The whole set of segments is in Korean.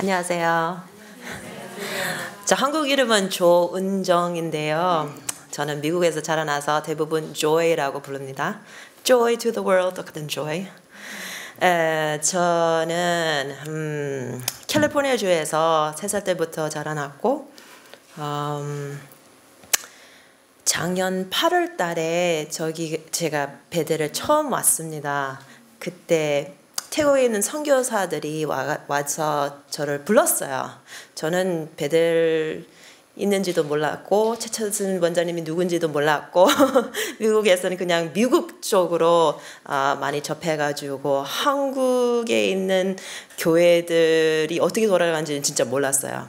안녕하세요. 저 한국 이름은 조은정인데요. 저는 미국에서 자라나서 대부분 joy라고 부릅니다. joy to the world 같은 joy. 에, 저는 음, 캘리포니아 주에서 세살 때부터 자라났고 음, 작년 8월 달에 저기 제가 베델을 처음 왔습니다. 그때 태국에 있는 선교사들이 와, 와서 저를 불렀어요. 저는 베델 있는지도 몰랐고 최철순 원장님이 누군지도 몰랐고 미국에서는 그냥 미국 쪽으로 아, 많이 접해가지고 한국에 있는 교회들이 어떻게 돌아가는지는 진짜 몰랐어요.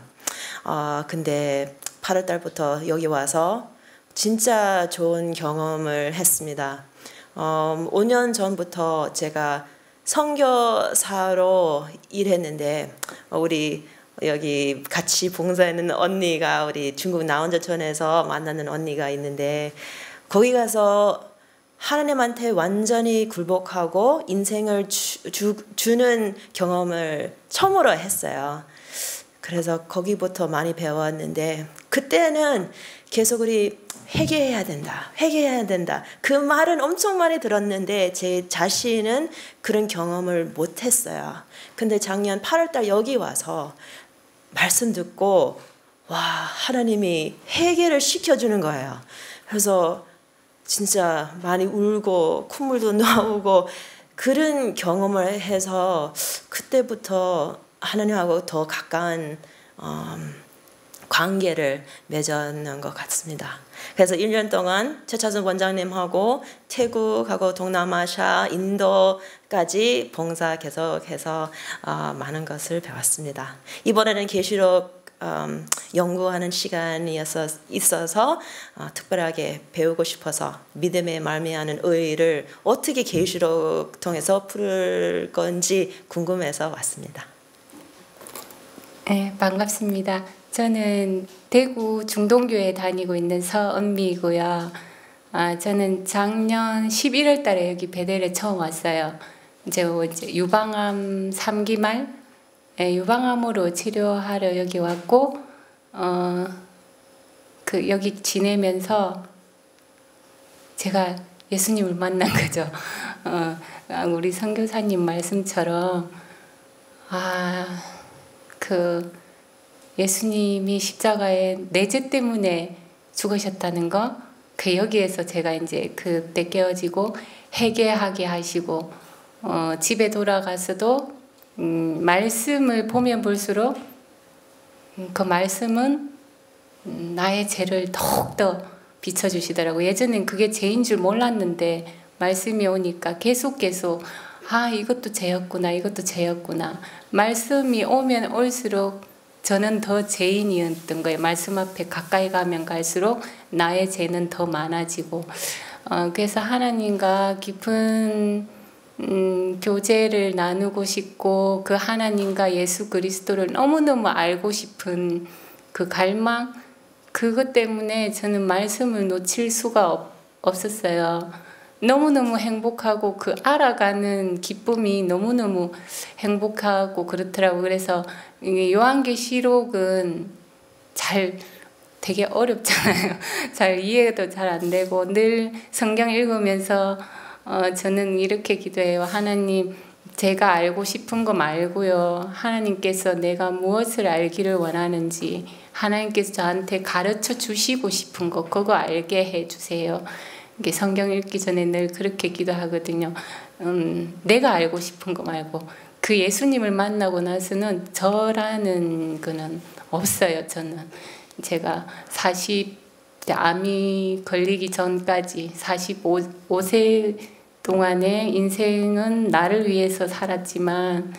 아 근데 8월 달부터 여기 와서 진짜 좋은 경험을 했습니다. 어, 5년 전부터 제가 선교사로 일했는데 우리 여기 같이 봉사하는 언니가 우리 중국 나원자촌에서 만나는 언니가 있는데 거기 가서 하나님한테 완전히 굴복하고 인생을 주, 주, 주는 경험을 처음으로 했어요. 그래서 거기부터 많이 배웠는데 그때는 계속 우리 회개해야 된다. 회개해야 된다. 그 말은 엄청 많이 들었는데 제 자신은 그런 경험을 못 했어요. 근데 작년 8월 달 여기 와서 말씀 듣고 와, 하나님이 회개를 시켜 주는 거예요. 그래서 진짜 많이 울고 콧물도 나오고 그런 경험을 해서 그때부터 하나님하고 더 가까운 음, 관계를 맺었는 것 같습니다. 그래서 1년 동안 최차순 원장님하고 태국하고 동남아시아, 인도까지 봉사 계속해서 어, 많은 것을 배웠습니다. 이번에는 계시록 음, 연구하는 시간이 있어서 어, 특별하게 배우고 싶어서 믿음의 말미암은 의를 어떻게 계시록 통해서 풀 건지 궁금해서 왔습니다. 네, 반갑습니다. 저는 대구 중동교회 다니고 있는 서은미고요. 아, 저는 작년 11월 달에 여기 베델에 처음 왔어요. 이제, 이제 유방암 3기 말 예, 유방암으로 치료하러 여기 왔고 어, 그 여기 지내면서 제가 예수님을 만난 거죠. 어, 우리 선교사님 말씀처럼 아, 그 예수님이 십자가에 내 죄 때문에 죽으셨다는 거, 그 여기에서 제가 이제 그때 깨어지고 회개하게 하시고 어, 집에 돌아가서도 음, 말씀을 보면 볼수록 음, 그 말씀은 음, 나의 죄를 더욱더 비춰주시더라고. 예전엔 그게 죄인 줄 몰랐는데 말씀이 오니까 계속 계속 아 이것도 죄였구나 이것도 죄였구나 말씀이 오면 올수록 저는 더 죄인이었던 거예요. 말씀 앞에 가까이 가면 갈수록 나의 죄는 더 많아지고 어, 그래서 하나님과 깊은 음, 교제를 나누고 싶고 그 하나님과 예수 그리스도를 너무너무 알고 싶은 그 갈망 그것 때문에 저는 말씀을 놓칠 수가 없, 없었어요. 너무너무 행복하고 그 알아가는 기쁨이 너무너무 행복하고 그렇더라고. 그래서 요한계시록은 잘 되게 어렵잖아요. 잘 이해도 잘 안 되고 늘 성경 읽으면서 어, 저는 이렇게 기도해요. 하나님, 제가 알고 싶은 거 말고요. 하나님께서 내가 무엇을 알기를 원하는지 하나님께서 저한테 가르쳐 주시고 싶은 거 그거 알게 해 주세요. 이게 성경 읽기 전에 늘 그렇게 기도하거든요. 음, 내가 알고 싶은 거 말고 그 예수님을 만나고 나서는 저라는 거는 없어요. 저는 제가 40대 암이 걸리기 전까지 45세 동안의 인생은 나를 위해서 살았지만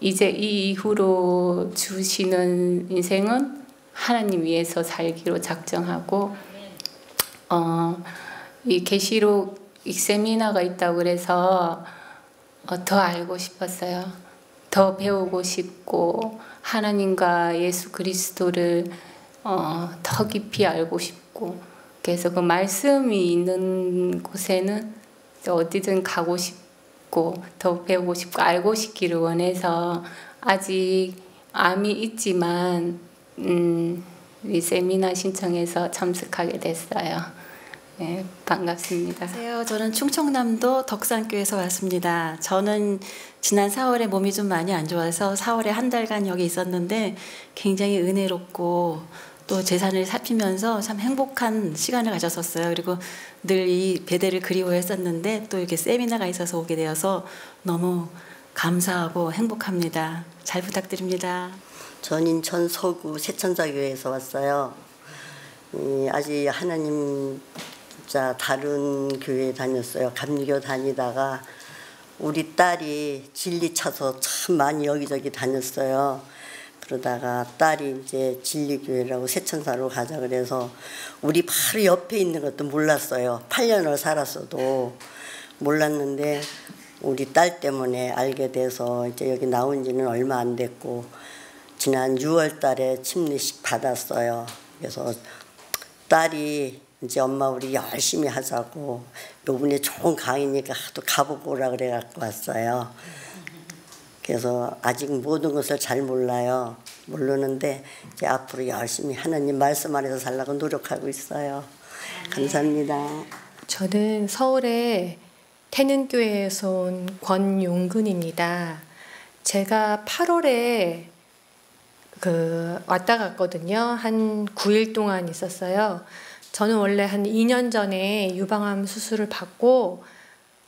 이제 이 이후로 주시는 인생은 하나님 위해서 살기로 작정하고 어, 이 계시록 익세미나가 있다고 그래서 어, 더 알고 싶었어요. 더 배우고 싶고 하나님과 예수 그리스도를 어, 더 깊이 알고 싶고 그래서 그 말씀이 있는 곳에는 어디든 가고 싶고 더 배우고 싶고 알고 싶기를 원해서 아직 암이 있지만 음, 이 세미나 신청해서 참석하게 됐어요. 네, 반갑습니다. 안녕하세요. 저는 충청남도 덕산교에서 왔습니다. 저는 지난 4월에 몸이 좀 많이 안 좋아서 4월에 한 달간 여기 있었는데 굉장히 은혜롭고 또 재산을 살피면서 참 행복한 시간을 가졌었어요. 그리고 늘 이 배대를 그리워했었는데 또 이렇게 세미나가 있어서 오게 되어서 너무 감사하고 행복합니다. 잘 부탁드립니다. 전 인천 서구 세천자교회에서 왔어요. 이, 아직 하나님 진짜 다른 교회 다녔어요. 감리교 다니다가 우리 딸이 진리 차서 참 많이 여기저기 다녔어요. 그러다가 딸이 이제 진리교회라고 세천사로 가자 그래서 우리 바로 옆에 있는 것도 몰랐어요. 8년을 살았어도 몰랐는데 우리 딸 때문에 알게 돼서 이제 여기 나온 지는 얼마 안 됐고 지난 6월 달에 침례식 받았어요. 그래서 딸이 이제 엄마 우리 열심히 하자고 요번에 좋은 강의니까 또 가보고 오라 그래 갖고 왔어요. 그래서 아직 모든 것을 잘 몰라요. 모르는데 이제 앞으로 열심히 하나님 말씀 안에서 살라고 노력하고 있어요. 감사합니다. 저는 서울의 태능교회에서 온 권용근입니다. 제가 8월에 그 왔다 갔거든요. 한 9일 동안 있었어요. 저는 원래 한 2년 전에 유방암 수술을 받고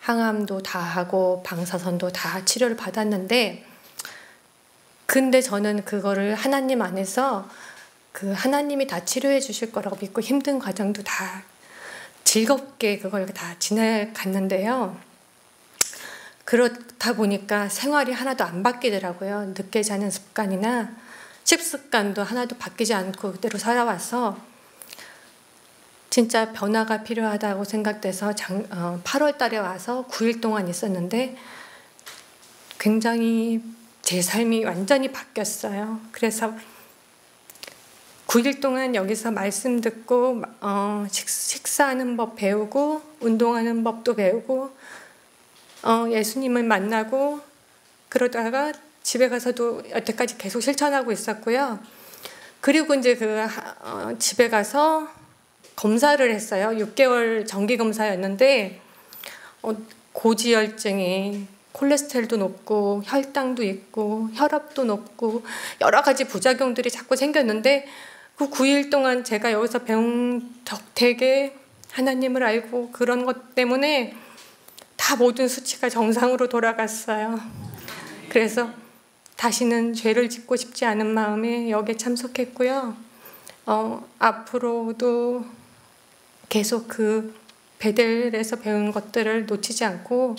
항암도 다 하고 방사선도 다 치료를 받았는데 근데 저는 그거를 하나님 안에서 그 하나님이 다 치료해 주실 거라고 믿고 힘든 과정도 다 즐겁게 그걸 다 지나갔는데요. 그렇다 보니까 생활이 하나도 안 바뀌더라고요. 늦게 자는 습관이나 식습관도 하나도 바뀌지 않고 그대로 살아와서 진짜 변화가 필요하다고 생각돼서 장, 어, 8월 달에 와서 9일 동안 있었는데 굉장히 제 삶이 완전히 바뀌었어요. 그래서 9일 동안 여기서 말씀 듣고 어, 식사하는 법 배우고 운동하는 법도 배우고 어, 예수님을 만나고 그러다가 집에 가서도 여태까지 계속 실천하고 있었고요. 그리고 이제 그 어, 집에 가서 검사를 했어요. 6개월 정기 검사였는데 어, 고지혈증이 콜레스테롤도 높고 혈당도 있고 혈압도 높고 여러 가지 부작용들이 자꾸 생겼는데 그 9일 동안 제가 여기서 배운 덕택에 하나님을 알고 그런 것 때문에 다 모든 수치가 정상으로 돌아갔어요. 그래서 다시는 죄를 짓고 싶지 않은 마음에 여기에 참석했고요. 어, 앞으로도 계속 그 베델에서 배운 것들을 놓치지 않고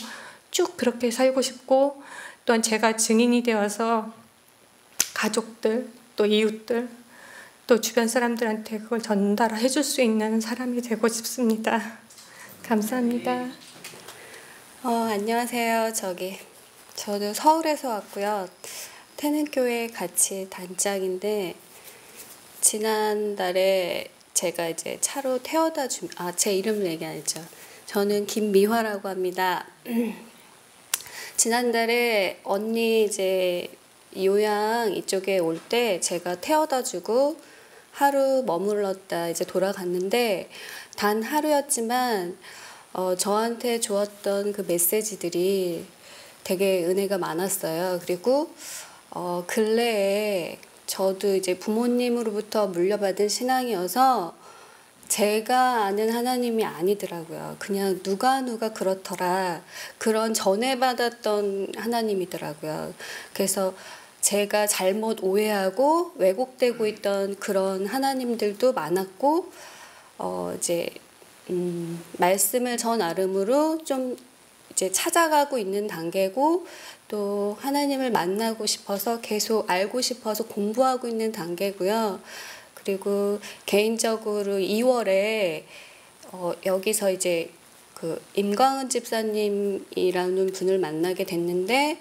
쭉 그렇게 살고 싶고 또한 제가 증인이 되어서 가족들 또 이웃들 또 주변 사람들한테 그걸 전달해 줄 수 있는 사람이 되고 싶습니다. 감사합니다. 어, 안녕하세요. 저기 저도 서울에서 왔고요. 태능교회 같이 단짝인데 지난달에 제가 이제 차로 태워다 주, 아, 제 이름을 얘기 안 했죠. 저는 김미화라고 합니다. 지난달에 언니 이제 요양 이쪽에 올 때 제가 태워다 주고 하루 머물렀다 이제 돌아갔는데 단 하루였지만 어, 저한테 주었던 그 메시지들이 되게 은혜가 많았어요. 그리고 어, 근래에 저도 이제 부모님으로부터 물려받은 신앙이어서 제가 아는 하나님이 아니더라고요. 그냥 누가 누가 그렇더라. 그런 전해받았던 하나님이더라고요. 그래서 제가 잘못 오해하고 왜곡되고 있던 그런 하나님들도 많았고, 어, 이제, 음, 말씀을 전 나름으로 좀 이제 찾아가고 있는 단계고, 또 하나님을 만나고 싶어서 계속 알고 싶어서 공부하고 있는 단계고요. 그리고 개인적으로 2월에 어, 여기서 이제 그 임광은 집사님이라는 분을 만나게 됐는데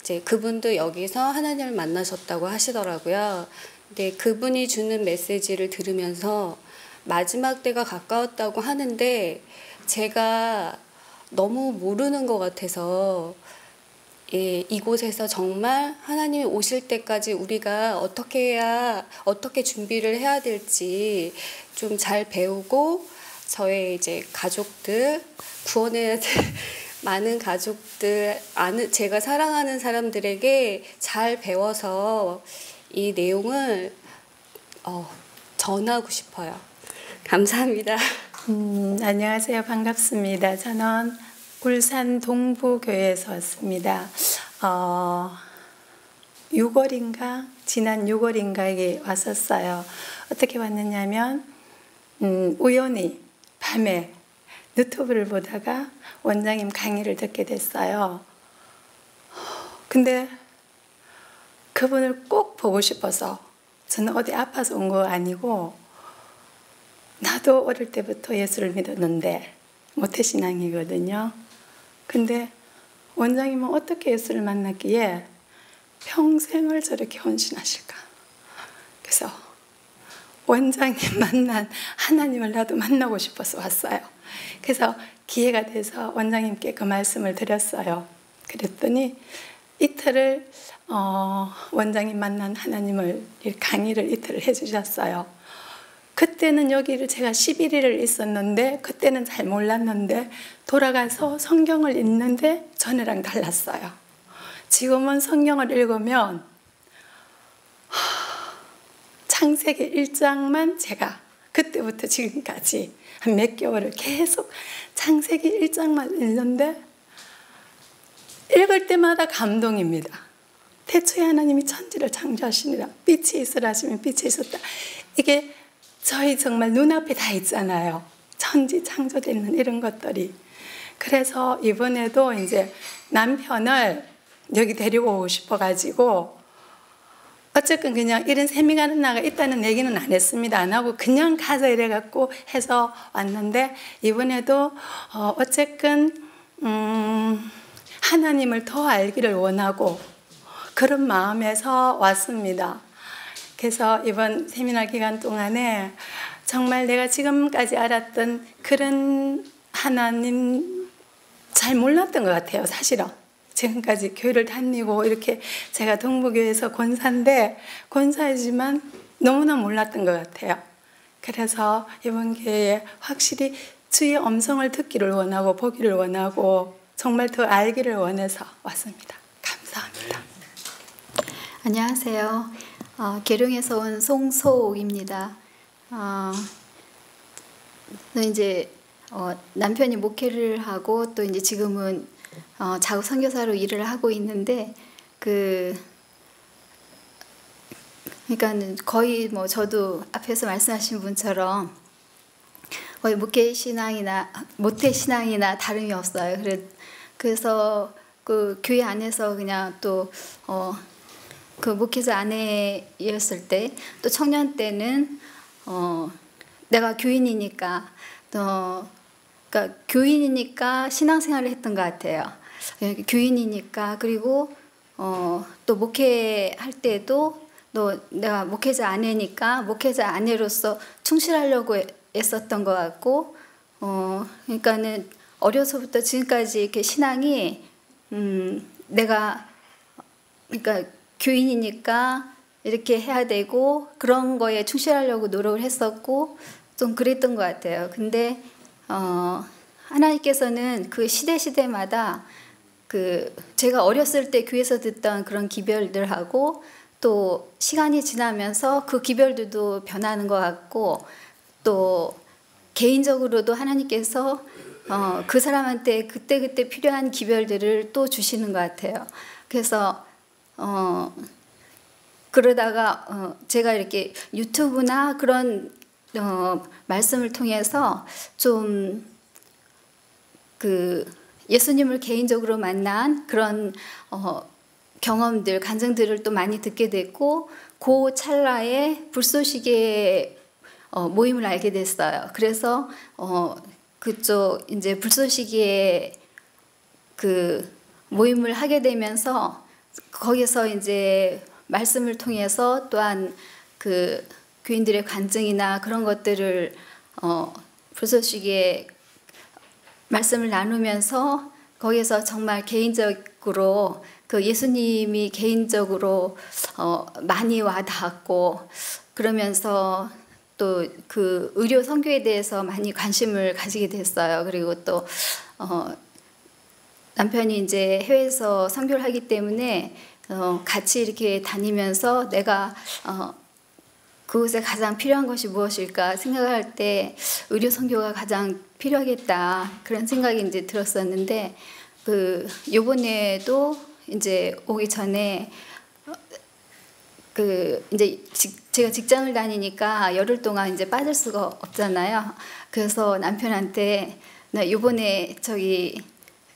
이제 그분도 여기서 하나님을 만나셨다고 하시더라고요. 근데 그분이 주는 메시지를 들으면서 마지막 때가 가까웠다고 하는데 제가 너무 모르는 것 같아서 예, 이곳에서 정말 하나님이 오실 때까지 우리가 어떻게 해야 어떻게 준비를 해야 될지 좀 잘 배우고 저의 이제 가족들 구원해야 될 많은 가족들 아는 제가 사랑하는 사람들에게 잘 배워서 이 내용을 어, 전하고 싶어요. 감사합니다. 음, 안녕하세요. 반갑습니다. 저는 울산 동부교회에서 왔습니다. 어, 6월인가? 지난 6월인가에 왔었어요. 어떻게 왔느냐면, 음, 우연히 밤에 유튜브를 보다가 원장님 강의를 듣게 됐어요. 근데 그분을 꼭 보고 싶어서 저는 어디 아파서 온 거 아니고 나도 어릴 때부터 예수를 믿었는데 모태신앙이거든요. 근데 원장님은 어떻게 예수를 만났기에 평생을 저렇게 헌신하실까? 그래서 원장님 만난 하나님을 나도 만나고 싶어서 왔어요. 그래서 기회가 돼서 원장님께 그 말씀을 드렸어요. 그랬더니 이틀을 어, 원장님 만난 하나님을 강의를 이틀을 해주셨어요. 그때는 여기를 제가 11일을 있었는데 그때는 잘 몰랐는데 돌아가서 성경을 읽는데 전에랑 달랐어요. 지금은 성경을 읽으면 창세기 1장만 제가 그때부터 지금까지 한 몇 개월을 계속 창세기 1장만 읽는데 읽을 때마다 감동입니다. 태초에 하나님이 천지를 창조하시니라 빛이 있으라 하시면 빛이 있었다. 이게 저희 정말 눈앞에 다 있잖아요. 천지 창조되는 이런 것들이. 그래서 이번에도 이제 남편을 여기 데리고 오고 싶어가지고 어쨌든 그냥 이런 세미가 나가 있다는 얘기는 안 했습니다. 안 하고 그냥 가자 이래갖고 해서 왔는데 이번에도 어 어쨌든 음 하나님을 더 알기를 원하고 그런 마음에서 왔습니다. 그래서 이번 세미나 기간 동안에 정말 내가 지금까지 알았던 그런 하나님 잘 몰랐던 것 같아요, 사실은. 지금까지 교회를 다니고 이렇게 제가 동부교회에서 권사인데 권사이지만 너무나 몰랐던 것 같아요. 그래서 이번 기회에 확실히 주의 음성을 듣기를 원하고 보기를 원하고 정말 더 알기를 원해서 왔습니다. 감사합니다. 안녕하세요. 어, 계룡에서 온 송소옥입니다. 어, 이제 어, 남편이 목회를 하고 또 이제 지금은 어, 자국 선교사로 일을 하고 있는데 그 그러니까 거의 뭐 저도 앞에서 말씀하신 분처럼 거의 목회 신앙이나 모태 신앙이나 다름이 없어요. 그래 그래서 그 교회 안에서 그냥 또 어, 그 목회자 아내였을 때 또 청년 때는 어, 내가 교인이니까 또 그러니까 교인이니까 신앙생활을 했던 것 같아요. 예, 교인이니까 그리고 어, 또 목회할 때도 또 내가 목회자 아내니까 목회자 아내로서 충실하려고 애썼던 것 같고 어, 그러니까는 어려서부터 지금까지 이렇게 신앙이 음, 내가 그러니까 교인이니까 이렇게 해야 되고 그런 거에 충실하려고 노력을 했었고 좀 그랬던 것 같아요. 근데 어, 하나님께서는 그 시대 시대마다 그 제가 어렸을 때 교회에서 듣던 그런 기별들하고 또 시간이 지나면서 그 기별들도 변하는 것 같고 또 개인적으로도 하나님께서 어, 그 사람한테 그때그때 필요한 기별들을 또 주시는 것 같아요. 그래서 어, 그러다가 어, 제가 이렇게 유튜브나 그런 어, 말씀을 통해서 좀 그 예수님을 개인적으로 만난 그런 어, 경험들, 간증들을 또 많이 듣게 됐고, 그 찰나에 불쏘시개 어, 모임을 알게 됐어요. 그래서 어, 그쪽 이제 불쏘시개 그 모임을 하게 되면서 거기서 이제 말씀을 통해서 또한 그 교인들의 간증이나 그런 것들을 어, 불쏘시기에 말씀을 나누면서 거기서 정말 개인적으로 그그 예수님이 개인적으로 어, 많이 와닿았고 그러면서 또 그 의료 선교에 대해서 많이 관심을 가지게 됐어요. 그리고 또 어, 남편이 이제 해외에서 선교를 하기 때문에 어, 같이 이렇게 다니면서 내가 어, 그곳에 가장 필요한 것이 무엇일까 생각할 때 의료 선교가 가장 필요하겠다 그런 생각이 이제 들었었는데 그 요번에도 이제 오기 전에 그 이제 직, 제가 직장을 다니니까 열흘 동안 이제 빠질 수가 없잖아요. 그래서 남편한테 나 요번에 저기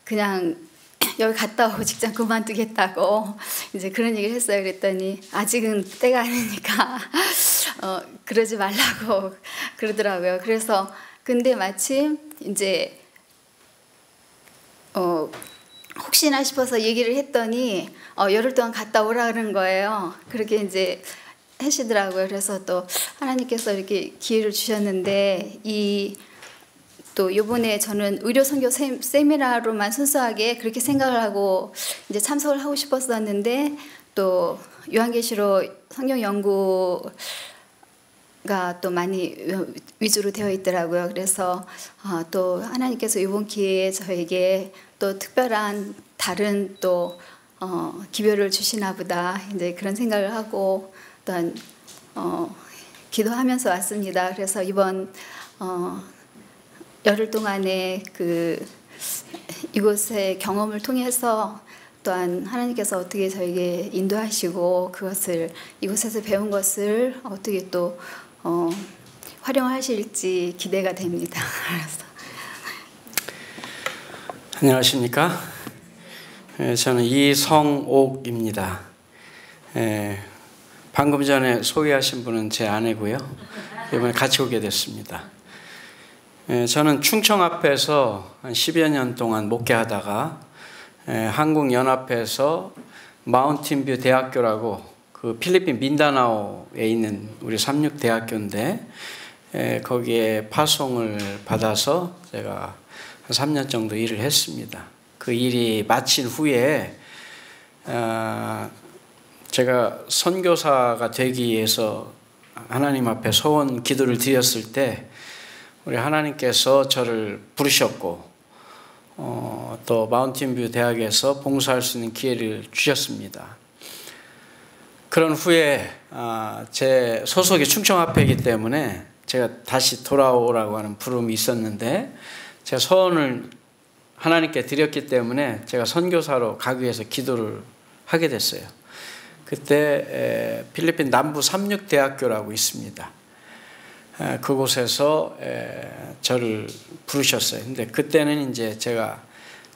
그냥 여기 갔다 오고 직장 그만두겠다고 이제 그런 얘기를 했어요. 그랬더니 아직은 때가 아니니까 어, 그러지 말라고 그러더라고요. 그래서 근데 마침 이제 어, 혹시나 싶어서 얘기를 했더니 어, 열흘 동안 갔다 오라 그런 거예요. 그렇게 이제 하시더라고요. 그래서 또 하나님께서 이렇게 기회를 주셨는데 이 또 요번에 저는 의료 선교 세미나로만 순수하게 그렇게 생각을 하고 이제 참석을 하고 싶었었는데 또 요한계시록 성경 연구가 또 많이 위주로 되어 있더라고요. 그래서 어, 또 하나님께서 이번 기회에 저에게 또 특별한 다른 또 어, 기별을 주시나 보다 이제 그런 생각을 하고 또한 어, 기도하면서 왔습니다. 그래서 이번 어, 열흘 동안의 그 이곳의 경험을 통해서 또한 하나님께서 어떻게 저에게 인도하시고 그것을 이곳에서 배운 것을 어떻게 또 어, 활용하실지 기대가 됩니다. 알았어. 안녕하십니까? 예, 저는 이성옥입니다. 예, 방금 전에 소개하신 분은 제 아내고요. 이번에 같이 오게 됐습니다. 예, 저는 충청 앞에서 한 10여 년 동안 목회하다가 한국연합에서 마운틴뷰 대학교라고 그 필리핀 민다나오에 있는 우리 삼육대학교인데 거기에 파송을 받아서 제가 한 3년 정도 일을 했습니다. 그 일이 마친 후에 아, 제가 선교사가 되기 위해서 하나님 앞에 소원 기도를 드렸을 때 우리 하나님께서 저를 부르셨고 어, 또 마운틴뷰 대학에서 봉사할 수 있는 기회를 주셨습니다. 그런 후에 아, 제 소속이 충청합회이기 때문에 제가 다시 돌아오라고 하는 부름이 있었는데 제가 소원을 하나님께 드렸기 때문에 제가 선교사로 가기 위해서 기도를 하게 됐어요. 그때 필리핀 남부 삼육대학교라고 있습니다. 그곳에서 저를 부르셨어요. 근데 그때는 이제 제가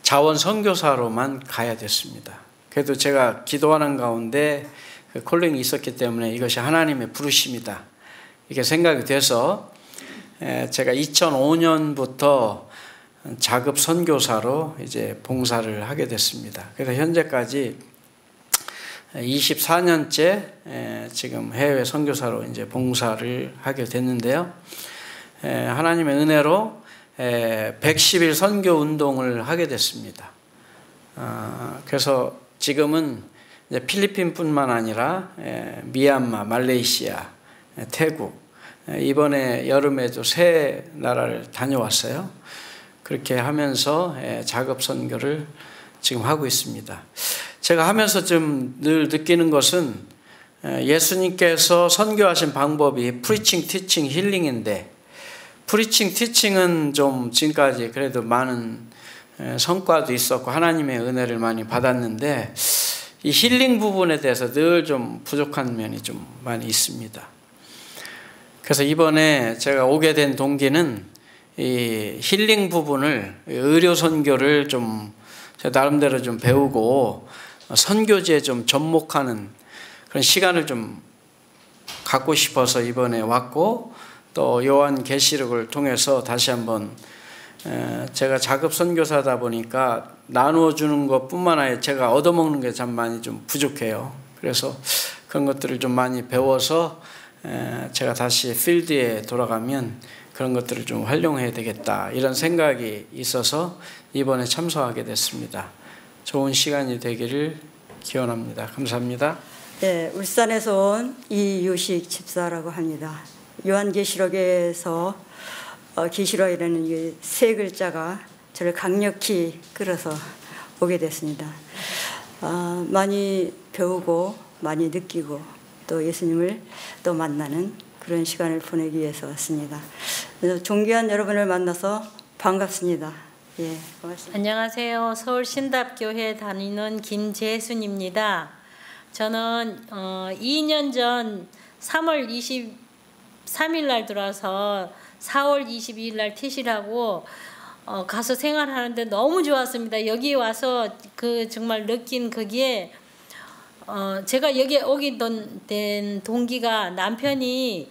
자원 선교사로만 가야 됐습니다. 그래도 제가 기도하는 가운데 그 콜링이 있었기 때문에 이것이 하나님의 부르심이다. 이렇게 생각이 돼서 제가 2005년부터 자급 선교사로 이제 봉사를 하게 됐습니다. 그래서 현재까지 24년째 지금 해외 선교사로 이제 봉사를 하게 됐는데요. 하나님의 은혜로 110일 선교 운동을 하게 됐습니다. 아, 그래서 지금은 필리핀뿐만 아니라 미얀마, 말레이시아, 태국 이번에 여름에도 세 나라를 다녀왔어요. 그렇게 하면서 예, 작업 선교를 지금 하고 있습니다. 제가 하면서 좀 늘 느끼는 것은 예, 예수님께서 선교하신 방법이 preaching, teaching, healing인데 preaching, teaching은 좀 지금까지 그래도 많은 예, 성과도 있었고 하나님의 은혜를 많이 받았는데 이 힐링 부분에 대해서 늘 좀 부족한 면이 좀 많이 있습니다. 그래서 이번에 제가 오게 된 동기는 이 힐링 부분을 의료 선교를 좀 나름대로 좀 배우고 선교지에 좀 접목하는 그런 시간을 좀 갖고 싶어서 이번에 왔고 또 요한 계시록을 통해서 다시 한번 제가 자급 선교사다 보니까 나누어 주는 것뿐만 아니라 제가 얻어먹는 게 참 많이 좀 부족해요. 그래서 그런 것들을 좀 많이 배워서 제가 다시 필드에 돌아가면 그런 것들을 좀 활용해야 되겠다 이런 생각이 있어서 이번에 참석하게 됐습니다. 좋은 시간이 되기를 기원합니다. 감사합니다. 네, 울산에서 온 이유식 집사라고 합니다. 요한계시록에서 어, 계시록이라는 이 세 글자가 저를 강력히 끌어서 오게 됐습니다. 어, 많이 배우고 많이 느끼고 또 예수님을 또 만나는 그런 시간을 보내기 위해서 왔습니다. 존귀한 여러분을 만나서 반갑습니다. 예, 고맙습니다. 안녕하세요. 서울 신답교회 다니는 김재순입니다. 저는 어, 2년 전 3월 23일 날 들어와서 4월 22일 날 퇴실하고 어, 가서 생활하는데 너무 좋았습니다. 여기 와서 그 정말 느낀 거기에 어, 제가 여기 오게 된 동기가 남편이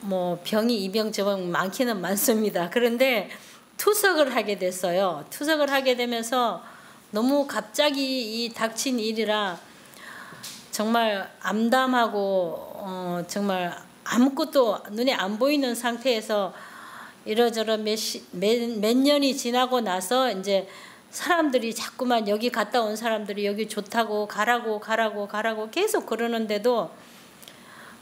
뭐 병이 이병저병 많기는 많습니다. 그런데 투석을 하게 됐어요. 투석을 하게 되면서 너무 갑자기 이 닥친 일이라 정말 암담하고 어, 정말 아무것도 눈에 안 보이는 상태에서 이러저러 몇, 시, 몇, 몇 년이 지나고 나서 이제 사람들이 자꾸만 여기 갔다 온 사람들이 여기 좋다고 가라고 가라고 가라고 계속 그러는데도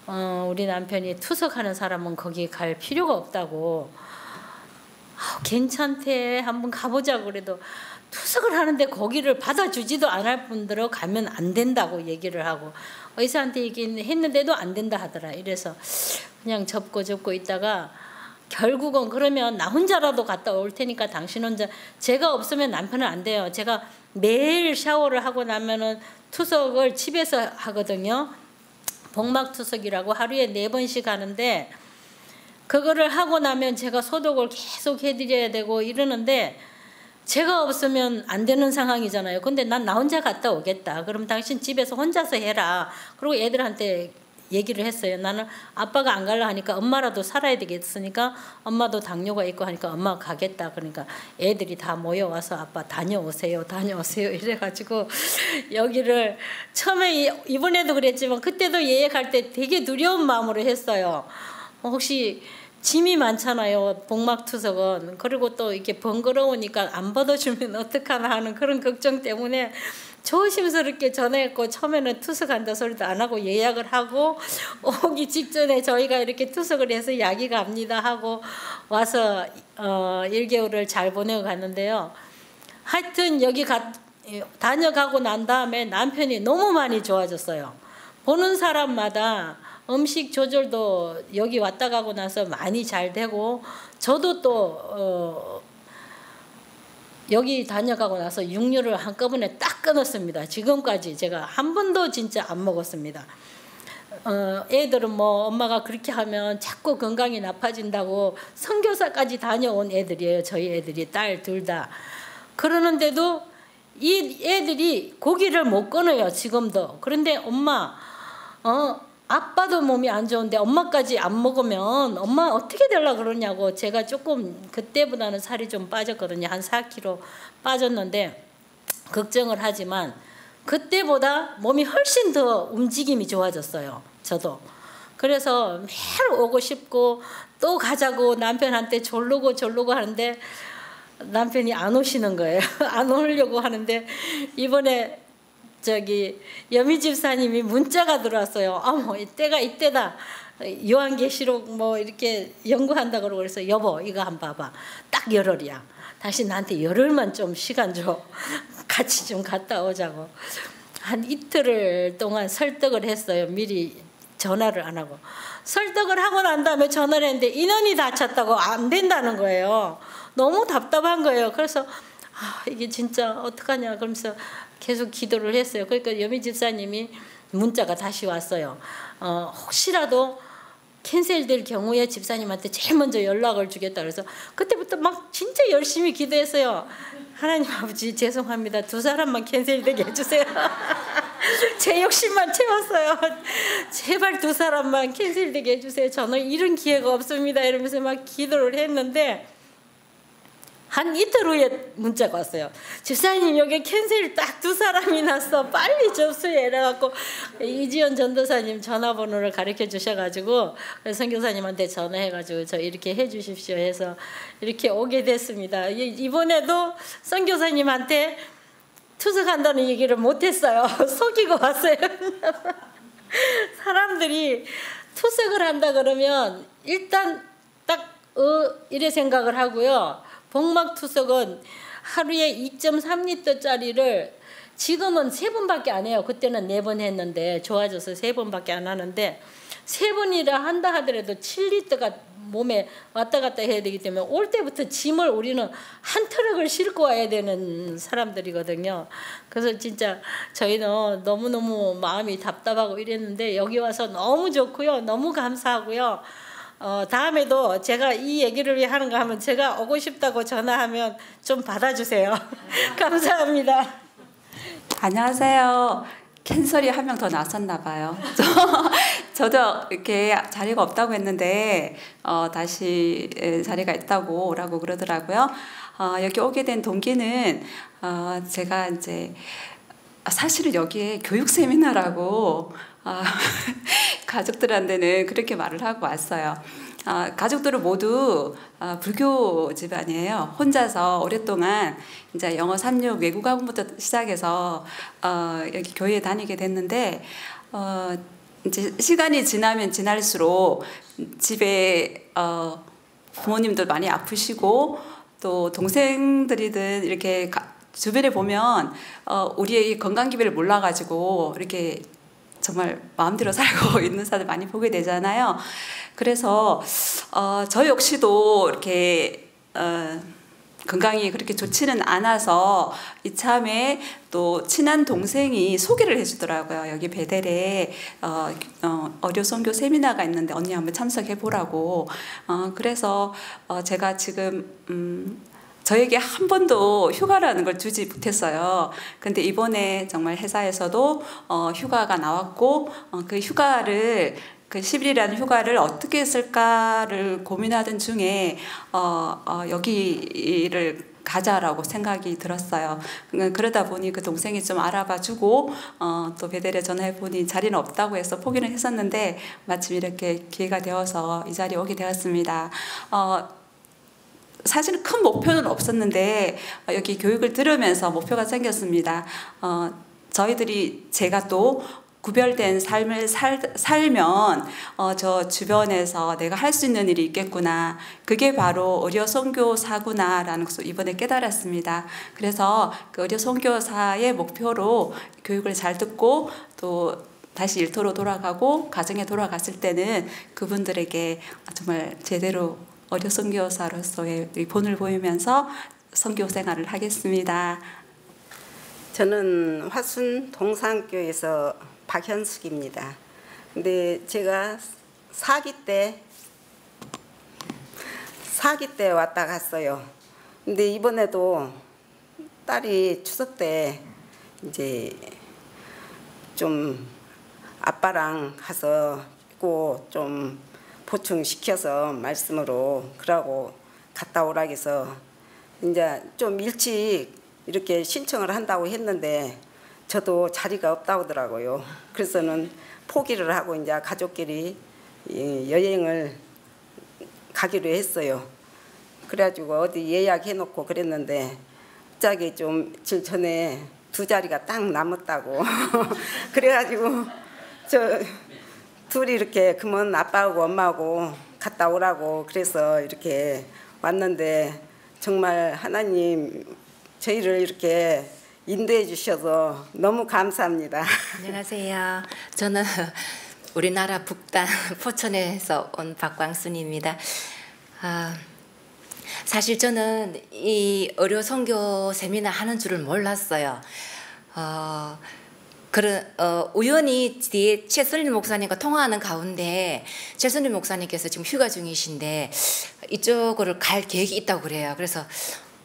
어, 우리 남편이 투석하는 사람은 거기 갈 필요가 없다고 아, 괜찮대. 한번 가보자고 그래도 투석을 하는데 거기를 받아주지도 않을 분들은 가면 안 된다고 얘기를 하고 의사한테 얘기했는데도 안 된다 하더라. 이래서 그냥 접고 접고 있다가 결국은 그러면 나 혼자라도 갔다 올 테니까 당신 혼자. 제가 없으면 남편은 안 돼요. 제가 매일 샤워를 하고 나면은 투석을 집에서 하거든요. 복막 투석이라고 하루에 네 번씩 하는데 그거를 하고 나면 제가 소독을 계속 해드려야 되고 이러는데 제가 없으면 안 되는 상황이잖아요. 근데 난 나 혼자 갔다 오겠다. 그럼 당신 집에서 혼자서 해라. 그리고 애들한테 얘기를 했어요. 나는 아빠가 안 갈라 하니까 엄마라도 살아야 되겠으니까 엄마도 당뇨가 있고 하니까 엄마가 가겠다. 그러니까 애들이 다 모여와서 아빠 다녀오세요. 다녀오세요. 이래가지고 여기를 처음에 이번에도 그랬지만 그때도 예약할 때 되게 두려운 마음으로 했어요. 혹시 짐이 많잖아요. 복막투석은. 그리고 또 이렇게 번거로우니까 안 받아주면 어떡하나 하는 그런 걱정 때문에 조심스럽게 전화했고 처음에는 투석한다 소리도 안 하고 예약을 하고 오기 직전에 저희가 이렇게 투석을 해서 약이 갑니다 하고 와서 어 1개월을 잘 보내고 갔는데요. 하여튼 여기 가, 다녀가고 난 다음에 남편이 너무 많이 좋아졌어요. 보는 사람마다 음식 조절도 여기 왔다 가고 나서 많이 잘 되고 저도 또 어, 여기 다녀가고 나서 육류를 한꺼번에 딱 끊었습니다. 지금까지 제가 한 번도 진짜 안 먹었습니다. 어, 애들은 뭐 엄마가 그렇게 하면 자꾸 건강이 나빠진다고 선교사까지 다녀온 애들이에요. 저희 애들이 딸 둘 다. 그러는데도 이 애들이 고기를 못 끊어요. 지금도. 그런데 엄마 어 아빠도 몸이 안 좋은데 엄마까지 안 먹으면 엄마 어떻게 되려 그러냐고 제가 조금 그때보다는 살이 좀 빠졌거든요. 한 4kg 빠졌는데 걱정을 하지만 그때보다 몸이 훨씬 더 움직임이 좋아졌어요. 저도. 그래서 매일 오고 싶고 또 가자고 남편한테 졸르고 졸르고 하는데 남편이 안 오시는 거예요. 안 오려고 하는데 이번에 저기 여미 집사님이 문자가 들어왔어요. 어머 이때가 이때다. 요한계시록 뭐 이렇게 연구한다 그러고 그래서 여보 이거 한번 봐봐. 딱 열흘이야. 당신 나한테 열흘만 좀 시간 줘. 같이 좀 갔다 오자고. 한 이틀을 동안 설득을 했어요. 미리 전화를 안 하고. 설득을 하고 난 다음에 전화를 했는데 인원이 다 찼다고 안 된다는 거예요. 너무 답답한 거예요. 그래서 아, 이게 진짜 어떡하냐 그러면서 계속 기도를 했어요. 그러니까 여미 집사님이 문자가 다시 왔어요. 어, 혹시라도 캔슬될 경우에 집사님한테 제일 먼저 연락을 주겠다 그래서 그때부터 막 진짜 열심히 기도했어요. 하나님 아버지 죄송합니다. 두 사람만 캔슬되게 해주세요. 제 욕심만 채웠어요. 제발 두 사람만 캔슬되게 해주세요. 저는 이런 기회가 없습니다. 이러면서 막 기도를 했는데 한 이틀 후에 문자가 왔어요. 집사님 여기 캔슬 딱 두 사람이 났어. 빨리 접수해. 이래갖고 이지연 전도사님 전화번호를 가르쳐 주셔가지고 선교사님한테 전화해가지고 저 이렇게 해주십시오 해서 이렇게 오게 됐습니다. 이번에도 선교사님한테 투석한다는 얘기를 못했어요. 속이고 왔어요. 사람들이 투석을 한다 그러면 일단 딱 어, 이래 생각을 하고요. 복막 투석은 하루에 2.3리터짜리를 지금은 세 번밖에 안 해요. 그때는 네 번 했는데 좋아져서 세 번밖에 안 하는데 세 번이라 한다 하더라도 7리터가 몸에 왔다 갔다 해야 되기 때문에 올 때부터 짐을 우리는 한 트럭을 싣고 와야 되는 사람들이거든요. 그래서 진짜 저희는 너무너무 마음이 답답하고 이랬는데 여기 와서 너무 좋고요. 너무 감사하고요. 어, 다음에도 제가 이 얘기를 왜 하는가 하면 제가 오고 싶다고 전화하면 좀 받아주세요. 감사합니다. 안녕하세요. 캔설이 한 명 더 나섰나 봐요. 저, 도 이렇게 자리가 없다고 했는데 어, 다시 자리가 있다고 오라고 그러더라고요. 어, 여기 오게 된 동기는 어, 제가 이제 사실은 여기에 교육 세미나라고 어, 가족들한테는 그렇게 말을 하고 왔어요. 어, 가족들은 모두 어, 불교 집안이에요. 혼자서 오랫동안 이제 영어 3육 외국 학원부터 시작해서 어, 여기 교회에 다니게 됐는데 어, 이제 시간이 지나면 지날수록 집에 어, 부모님들 많이 아프시고 또 동생들이든 이렇게 가, 주변에 보면 어, 우리의 건강 기회를 몰라가지고 이렇게 정말 마음대로 살고 있는 사람들 많이 보게 되잖아요. 그래서 어, 저 역시도 이렇게 어, 건강이 그렇게 좋지는 않아서 이참에 또 친한 동생이 소개를 해주더라고요. 여기 베델에 어, 어, 어려 선교 세미나가 있는데 언니 한번 참석해 보라고. 어, 그래서 어, 제가 지금 음, 저에게 한 번도 휴가라는 걸 주지 못했어요. 근데 이번에 정말 회사에서도 어, 휴가가 나왔고 어, 그 휴가를 그 10일이라는 휴가를 어떻게 쓸까를 고민하던 중에 어, 어, 여기를 가자라고 생각이 들었어요. 그러니까 그러다 보니 그 동생이 좀 알아봐 주고 어, 또 베델에 전화해 보니 자리는 없다고 해서 포기는 했었는데 마침 이렇게 기회가 되어서 이 자리에 오게 되었습니다. 어, 사실은 큰 목표는 없었는데 여기 교육을 들으면서 목표가 생겼습니다. 어, 저희들이 제가 또 구별된 삶을 살, 살면 어, 저 주변에서 내가 할 수 있는 일이 있겠구나. 그게 바로 의료 선교사구나라는 것을 이번에 깨달았습니다. 그래서 그 의료 선교사의 목표로 교육을 잘 듣고 또 다시 일터로 돌아가고 가정에 돌아갔을 때는 그분들에게 정말 제대로 어려 선교사로서의 본을 보이면서 선교 생활을 하겠습니다. 저는 화순 동산교에서 박현숙입니다. 근데 제가 사기 때 사기 때 왔다 갔어요. 근데 이번에도 딸이 추석 때 이제 좀 아빠랑 가서 꼭좀 보충시켜서 말씀으로 그러고 갔다 오라 해서 이제 좀 일찍 이렇게 신청을 한다고 했는데 저도 자리가 없다고 하더라고요. 그래서는 포기를 하고 이제 가족끼리 여행을 가기로 했어요. 그래가지고 어디 예약해놓고 그랬는데 갑자기 좀 전에 두 자리가 딱 남았다고 그래가지고 저 둘이 이렇게 그러면 아빠하고 엄마하고 갔다 오라고 그래서 이렇게 왔는데 정말 하나님 저희를 이렇게 인도해 주셔서 너무 감사합니다. 안녕하세요. 저는 우리나라 북단 포천에서 온 박광순입니다. 아, 사실 저는 이 의료 선교 세미나 하는 줄을 몰랐어요. 어, 그런 어, 우연히 뒤에 최순일 목사님과 통화하는 가운데 최순일 목사님께서 지금 휴가 중이신데 이쪽을 갈 계획이 있다고 그래요. 그래서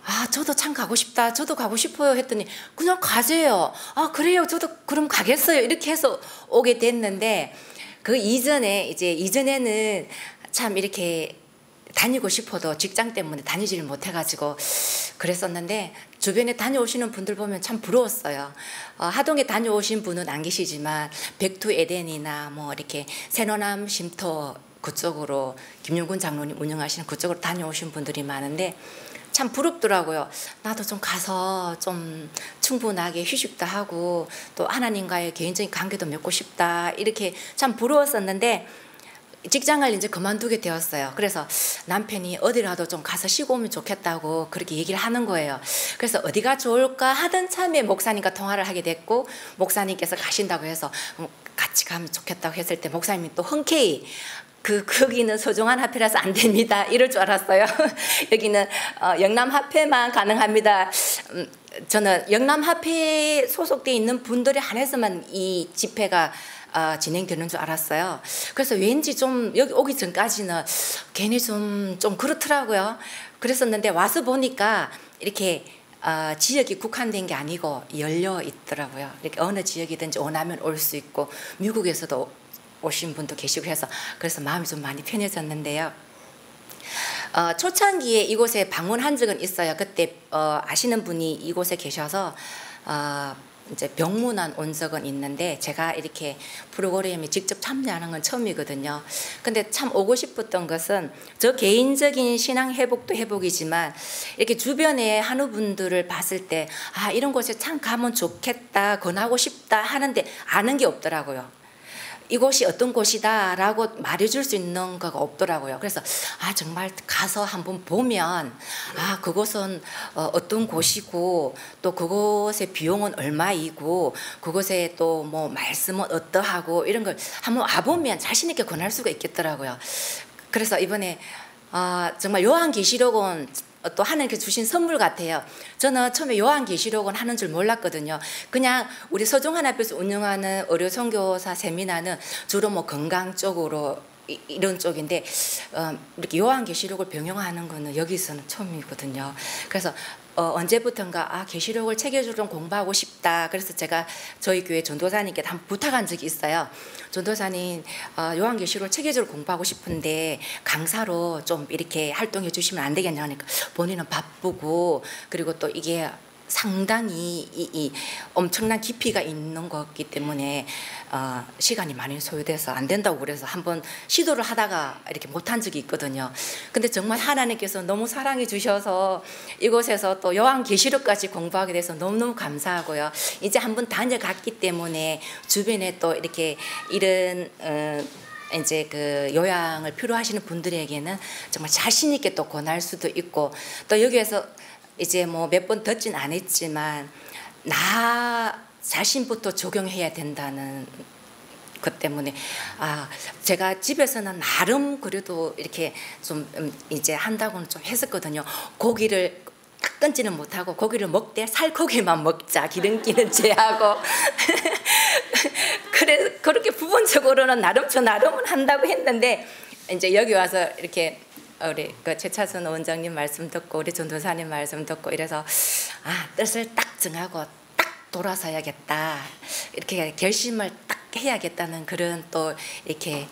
아, 저도 참 가고 싶다. 저도 가고 싶어요. 했더니 그냥 가세요. 아, 그래요. 저도 그럼 가겠어요. 이렇게 해서 오게 됐는데 그 이전에 이제 이전에는 참 이렇게 다니고 싶어도 직장 때문에 다니지를 못해가지고 그랬었는데 주변에 다녀오시는 분들 보면 참 부러웠어요. 어, 하동에 다녀오신 분은 안 계시지만 Back to Eden이나 뭐 이렇게 새노남 쉼터 그쪽으로 김용군 장로님 운영하시는 그쪽으로 다녀오신 분들이 많은데 참 부럽더라고요. 나도 좀 가서 좀 충분하게 휴식도 하고 또 하나님과의 개인적인 관계도 맺고 싶다 이렇게 참 부러웠었는데 직장을 이제 그만두게 되었어요. 그래서 남편이 어디라도 좀 가서 쉬고 오면 좋겠다고 그렇게 얘기를 하는 거예요. 그래서 어디가 좋을까 하던 참에 목사님과 통화를 하게 됐고 목사님께서 가신다고 해서 음, 같이 가면 좋겠다고 했을 때 목사님이 또 흔쾌히 그 거기는 소중한 화폐라서 안 됩니다. 이럴 줄 알았어요. 여기는 어, 영남 화폐만 가능합니다. 음, 저는 영남 화폐에 소속돼 있는 분들에 한해서만 이 집회가 어, 진행되는 줄 알았어요. 그래서 왠지 좀 여기 오기 전까지는 괜히 좀, 좀 그렇더라고요. 그랬었는데 와서 보니까 이렇게 어, 지역이 국한된 게 아니고 열려 있더라고요. 이렇게 어느 지역이든지 원하면 올 수 있고 미국에서도 오신 분도 계시고 해서 그래서 마음이 좀 많이 편해졌는데요. 어, 초창기에 이곳에 방문한 적은 있어요. 그때 어, 아시는 분이 이곳에 계셔서 어, 이제 병문안 온 적은 있는데 제가 이렇게 프로그램에 직접 참여하는 건 처음이거든요. 근데 참 오고 싶었던 것은 저 개인적인 신앙 회복도 회복이지만 이렇게 주변의 한우분들을 봤을 때 아 이런 곳에 참 가면 좋겠다 권하고 싶다 하는데 아는 게 없더라고요. 이곳이 어떤 곳이다라고 말해줄 수 있는 거가 없더라고요. 그래서 아 정말 가서 한번 보면 아 그곳은 어, 어떤 곳이고 또 그곳의 비용은 얼마이고 그곳에 또 뭐 말씀은 어떠하고 이런 걸 한번 와보면 자신 있게 권할 수가 있겠더라고요. 그래서 이번에 아 정말 요한계시록은 또 하나님께 주신 선물 같아요. 저는 처음에 요한계시록은 하는 줄 몰랐거든요. 그냥 우리 서종한 앞에서 운영하는 의료 선교사 세미나는 주로 뭐 건강 쪽으로 이- 이런 쪽인데 어, 이렇게 요한계시록을 병용하는 거는 여기서는 처음이거든요. 그래서 어, 언제부턴가 아 계시록을 체계적으로 좀 공부하고 싶다. 그래서 제가 저희 교회 전도사님께 한번 부탁한 적이 있어요. 전도사님 어, 요한계시록을 체계적으로 공부하고 싶은데 강사로 좀 이렇게 활동해 주시면 안 되겠냐 하니까 본인은 바쁘고 그리고 또 이게 상당히 이, 이 엄청난 깊이가 있는 거기 때문에 어, 시간이 많이 소요돼서 안 된다고 그래서 한번 시도를 하다가 이렇게 못한 적이 있거든요. 근데 정말 하나님께서 너무 사랑해 주셔서 이곳에서 또 요한 계시록까지 공부하게 돼서 너무너무 감사하고요. 이제 한번 다녀갔기 때문에 주변에 또 이렇게 이런 어, 이제 그 요양을 필요하시는 분들에게는 정말 자신 있게 또 권할 수도 있고 또 여기에서 이제 뭐 몇 번 듣진 않았지만 나 자신부터 적용해야 된다는 것 때문에 아 제가 집에서는 나름 그래도 이렇게 좀 음, 이제 한다고는 좀 했었거든요. 고기를 딱 끊지는 못하고 고기를 먹되 살코기만 먹자 기름기는 제하고 그래 그렇게 부분적으로는 나름 저 나름은 한다고 했는데 이제 여기 와서 이렇게 우리 그 최차선 원장님 말씀 듣고 우리 전도사님 말씀 듣고 이래서 아 뜻을 딱 정하고 딱 돌아서야겠다. 이렇게 결심을 딱 해야겠다는 그런 또 이렇게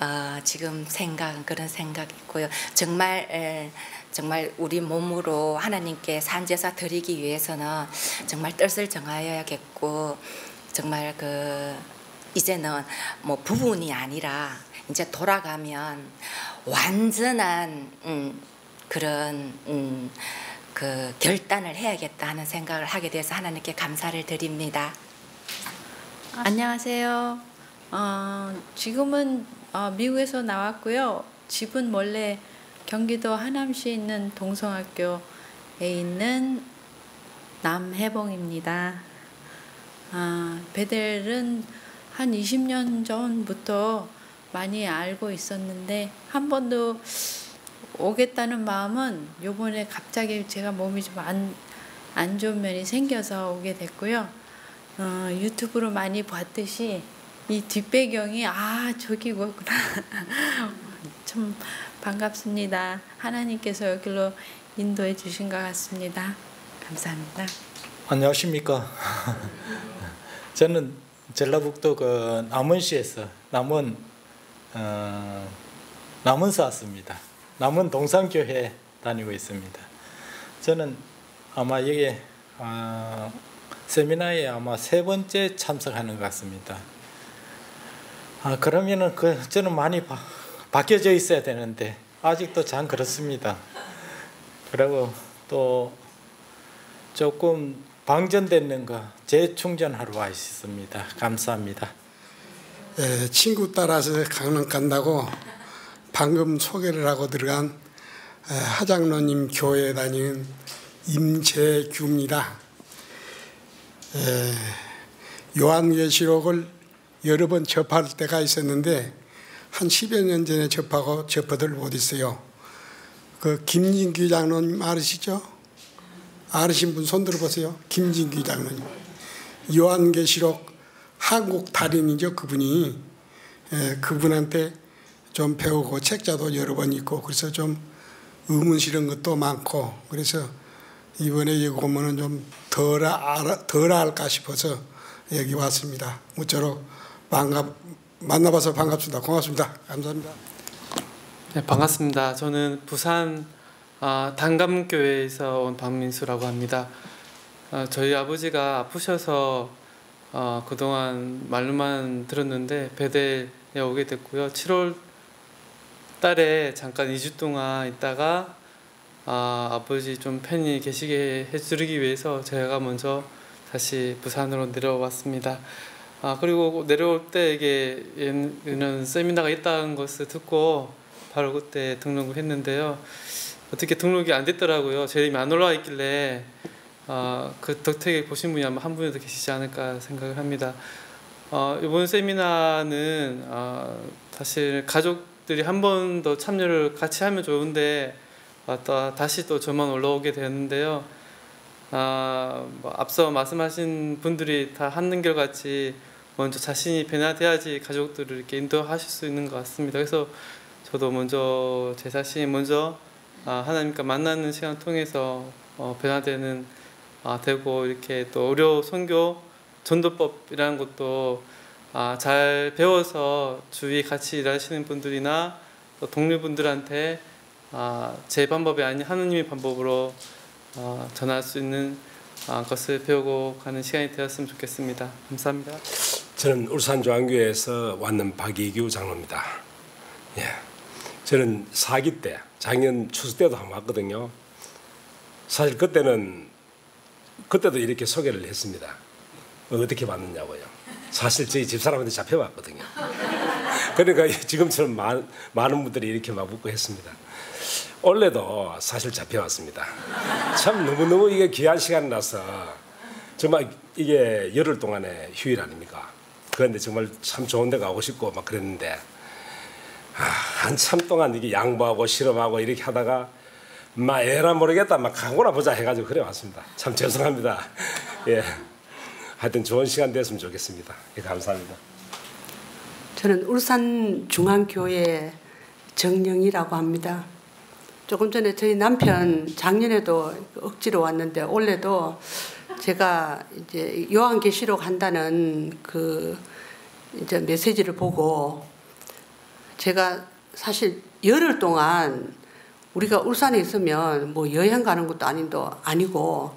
어, 지금 생각 그런 생각이 있고요. 정말 에, 정말 우리 몸으로 하나님께 산제사 드리기 위해서는 정말 뜻을 정하여야겠고 정말 그 이제는 뭐 부분이 아니라 이제 돌아가면 완전한 음, 그런 음, 그 결단을 해야겠다 하는 생각을 하게 돼서 하나님께 감사를 드립니다. 안녕하세요. 어, 지금은 어, 미국에서 나왔고요. 집은 원래 경기도 하남시에 있는 동성학교에 있는 남해봉입니다. 아, 베델은 한 20년 전부터 많이 알고 있었는데 한 번도 오겠다는 마음은 요번에 갑자기 제가 몸이 좀 안 안 좋은 면이 생겨서 오게 됐고요. 어, 유튜브로 많이 봤듯이 이 뒷배경이 아 저기 뭐구나 참 반갑습니다. 하나님께서 여기로 인도해 주신 것 같습니다. 감사합니다. 안녕하십니까. 저는 전라북도 그 남원시에서 남원 어, 남원서 왔습니다. 남원 동산교회 다니고 있습니다. 저는 아마 여기 어, 세미나에 아마 세 번째 참석하는 것 같습니다. 아 그러면은 그 저는 많이 바, 바뀌어져 있어야 되는데 아직도 참 그렇습니다. 그리고 또 조금 방전되는 거 재충전하러 와 있습니다. 감사합니다. 예, 친구 따라서 강릉 간다고 방금 소개를 하고 들어간 예, 하장로님 교회 다니는 임재규입니다. 예, 요한계시록을 여러 번 접할 때가 있었는데 한 10여 년 전에 접하고 접어들 못 있어요. 그 김진규 장로님 아시죠? 아시신 분 손 들어 보세요. 김진규 장로님. 요한계시록 한국 달인이죠. 그분이. 예, 그분한테 좀 배우고 책자도 여러 번 읽고 그래서 좀 의문스러운 것도 많고 그래서 이번에 여기 오면은 좀덜 알아, 덜 알까 싶어서 여기 왔습니다. 무쪼록 반갑, 만나봐서 반갑습니다. 고맙습니다. 감사합니다. 네, 반갑습니다. 저는 부산 아, 단감교회에서 온 박민수라고 합니다. 아, 저희 아버지가 아프셔서 어, 그동안 말로만 들었는데 배대에 오게 됐고요. 7월 달에 잠깐 2주 동안 있다가 아, 아버지 좀 편히 계시게 해주기 위해서 제가 먼저 다시 부산으로 내려왔습니다. 아, 그리고 내려올 때 이게 이런 세미나가 있다는 것을 듣고 바로 그때 등록을 했는데요. 어떻게 등록이 안 됐더라고요. 제 이름이 안 올라와 있길래 어, 그 덕택에 보신 분이 아마 한 분이라도 계시지 않을까 생각을 합니다. 어, 이번 세미나는 어, 사실 가족들이 한 번 더 참여를 같이 하면 좋은데 어, 또 다시 또 저만 올라오게 되는데요. 아, 뭐 앞서 말씀하신 분들이 다 한결 같이 먼저 자신이 변화돼야지 가족들을 이렇게 인도하실 수 있는 것 같습니다. 그래서 저도 먼저 제 자신이 먼저 아, 하나님과 만나는 시간 통해서 어, 변화되는 아, 되고 이렇게 또 의료 선교 전도법이라는 것도 아, 잘 배워서 주위 같이 일하시는 분들이나 또 동료분들한테 아, 제 방법이 아닌 하느님의 방법으로 어, 전할 수 있는 아, 것을 배우고 가는 시간이 되었으면 좋겠습니다. 감사합니다. 저는 울산중앙교회에서 왔는 박예규 장로입니다. 예. 저는 사기 때 작년 추수 때도 한번 왔거든요. 사실 그때는 그때도 이렇게 소개를 했습니다. 어떻게 봤느냐고요. 사실 저희 집사람한테 잡혀왔거든요. 그러니까 지금처럼 많, 많은 분들이 이렇게 막 묻고 했습니다. 원래도 사실 잡혀왔습니다. 참 너무너무 이게 귀한 시간이라서 정말 이게 열흘 동안의 휴일 아닙니까? 그런데 정말 참 좋은 데 가고 싶고 막 그랬는데 아, 한참 동안 이게 양보하고 실험하고 이렇게 하다가 막 에라 모르겠다 막 가고나 보자 해가지고 그래 왔습니다. 참 죄송합니다. 예. 하여튼 좋은 시간 됐으면 좋겠습니다. 예, 감사합니다. 저는 울산 중앙교회 정영이라고 합니다. 조금 전에 저희 남편 작년에도 억지로 왔는데 올해도 제가 이제 요한계시록 한다는 그 이제 메시지를 보고 제가 사실 열흘 동안 우리가 울산에 있으면 뭐 여행 가는 것도 아닌도 아니고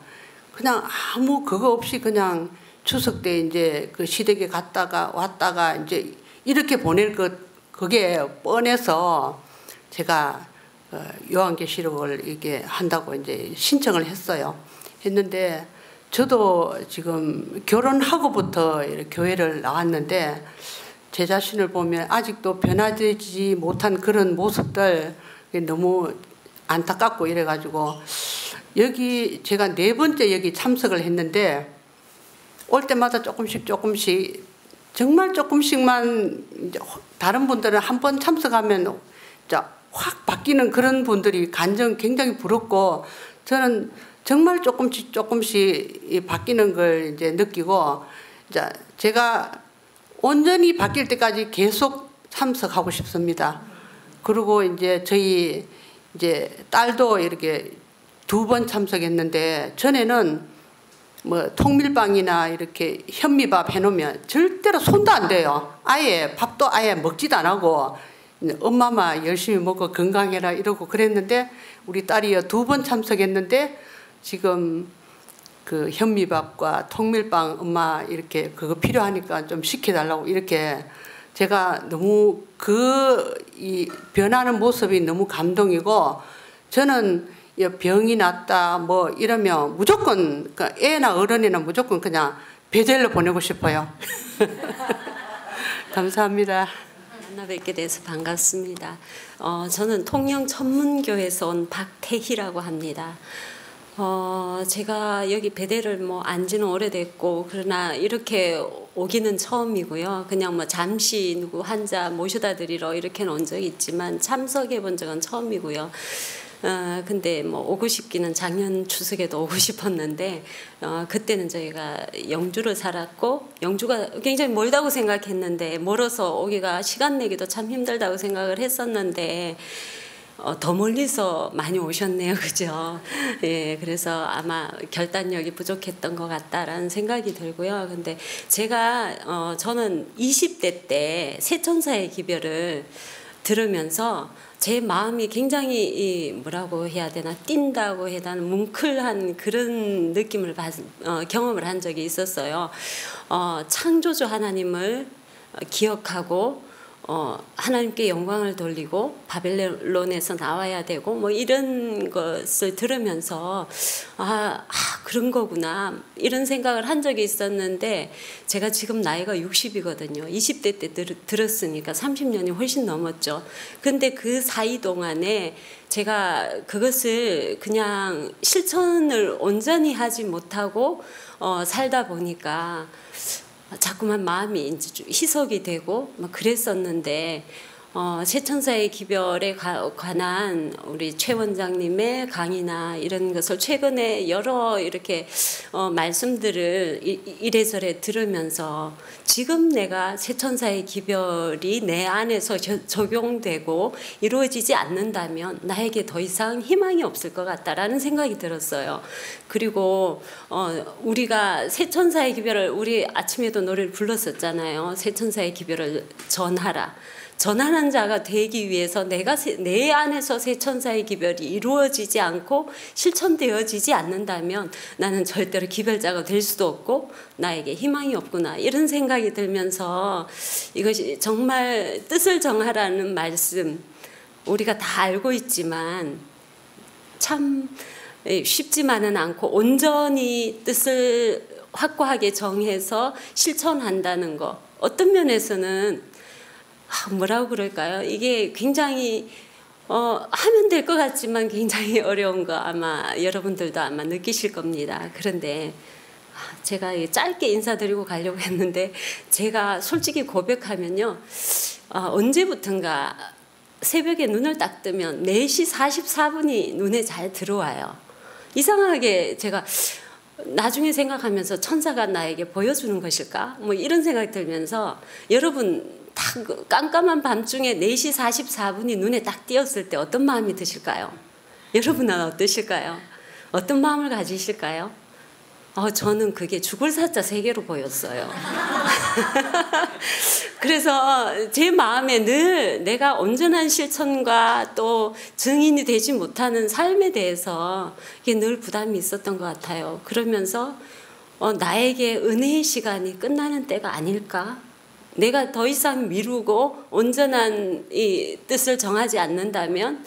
그냥 아무 그거 없이 그냥 추석 때 이제 그 시댁에 갔다가 왔다가 이제 이렇게 보낼 것 그게 뻔해서 제가 어, 요한계시록을 이게 한다고 이제 신청을 했어요. 했는데 저도 지금 결혼하고부터 교회를 나왔는데 제 자신을 보면 아직도 변화되지 못한 그런 모습들 너무 안타깝고 이래가지고 여기 제가 네 번째 여기 참석을 했는데 올 때마다 조금씩 조금씩 정말 조금씩만 다른 분들은 한 번 참석하면 확 바뀌는 그런 분들이 간정 굉장히 부럽고 저는 정말 조금씩 조금씩 바뀌는 걸 이제 느끼고 제가 온전히 바뀔 때까지 계속 참석하고 싶습니다. 그리고 이제 저희 이제 딸도 이렇게 두 번 참석했는데 전에는 뭐 통밀빵이나 이렇게 현미밥 해놓으면 절대로 손도 안 대요. 아예 밥도 아예 먹지도 안 하고 엄마마 열심히 먹고 건강해라 이러고 그랬는데 우리 딸이 두번 참석했는데 지금 그 현미밥과 통밀빵 엄마 이렇게 그거 필요하니까 좀 시켜달라고 이렇게 제가 너무 그 이 변하는 모습이 너무 감동이고 저는 이 병이 났다 뭐 이러면 무조건 그 애나 어른이나 무조건 그냥 베델로 보내고 싶어요. 감사합니다. 만나 뵙게 돼서 반갑습니다. 어, 저는 통영 천문교에서 온 박태희라고 합니다. 어, 제가 여기 배대를 뭐 안 지는 오래됐고 그러나 이렇게 오기는 처음이고요. 그냥 뭐 잠시 누구 환자 모셔다 드리러 이렇게는 온 적이 있지만 참석해 본 적은 처음이고요. 어, 근데 뭐 오고 싶기는 작년 추석에도 오고 싶었는데 어, 그때는 저희가 영주를 살았고 영주가 굉장히 멀다고 생각했는데 멀어서 오기가 시간 내기도 참 힘들다고 생각을 했었는데 어, 더 멀리서 많이 오셨네요, 그죠? 예, 그래서 아마 결단력이 부족했던 것 같다라는 생각이 들고요. 근데 제가 어, 저는 20대 때 세천사의 기별을 들으면서 제 마음이 굉장히 이 뭐라고 해야 되나 뛴다고 해야 되나 뭉클한 그런 느낌을 받, 어, 경험을 한 적이 있었어요. 어, 창조주 하나님을 기억하고 어, 하나님께 영광을 돌리고 바벨론에서 나와야 되고 뭐 이런 것을 들으면서 아, 아 그런 거구나 이런 생각을 한 적이 있었는데 제가 지금 나이가 60이거든요. 20대 때 들, 들었으니까 30년이 훨씬 넘었죠. 근데 그 사이 동안에 제가 그것을 그냥 실천을 온전히 하지 못하고 어, 살다 보니까 자꾸만 마음이 이제 좀 희석이 되고 막 그랬었는데 어, 세천사의 기별에 가, 관한 우리 최 원장님의 강의나 이런 것을 최근에 여러 이렇게 어, 말씀들을 이, 이래저래 들으면서 지금 내가 세천사의 기별이 내 안에서 저, 적용되고 이루어지지 않는다면 나에게 더 이상 희망이 없을 것 같다라는 생각이 들었어요. 그리고 어, 우리가 세천사의 기별을 우리 아침에도 노래를 불렀었잖아요. 세천사의 기별을 전하라. 전하는 자가 되기 위해서 내가 내 안에서 새 천사의 기별이 이루어지지 않고 실천되어지지 않는다면 나는 절대로 기별자가 될 수도 없고 나에게 희망이 없구나. 이런 생각이 들면서 이것이 정말 뜻을 정하라는 말씀 우리가 다 알고 있지만 참 쉽지만은 않고 온전히 뜻을 확고하게 정해서 실천한다는 것 어떤 면에서는 아, 뭐라고 그럴까요? 이게 굉장히 어, 하면 될 것 같지만 굉장히 어려운 거 아마 여러분들도 아마 느끼실 겁니다. 그런데 아, 제가 짧게 인사드리고 가려고 했는데 제가 솔직히 고백하면요. 어, 언제부턴가 새벽에 눈을 딱 뜨면 4시 44분이 눈에 잘 들어와요. 이상하게 제가 나중에 생각하면서 천사가 나에게 보여주는 것일까? 뭐 이런 생각이 들면서 여러분 딱그 깜깜한 밤중에 4시 44분이 눈에 딱 띄었을 때 어떤 마음이 드실까요? 여러분은 어떠실까요? 어떤 마음을 가지실까요? 어, 저는 그게 죽을 사자 세계로 보였어요. 그래서 제 마음에 늘 내가 온전한 실천과 또 증인이 되지 못하는 삶에 대해서 이게 늘 부담이 있었던 것 같아요. 그러면서 어, 나에게 은혜의 시간이 끝나는 때가 아닐까? 내가 더 이상 미루고 온전한 이 뜻을 정하지 않는다면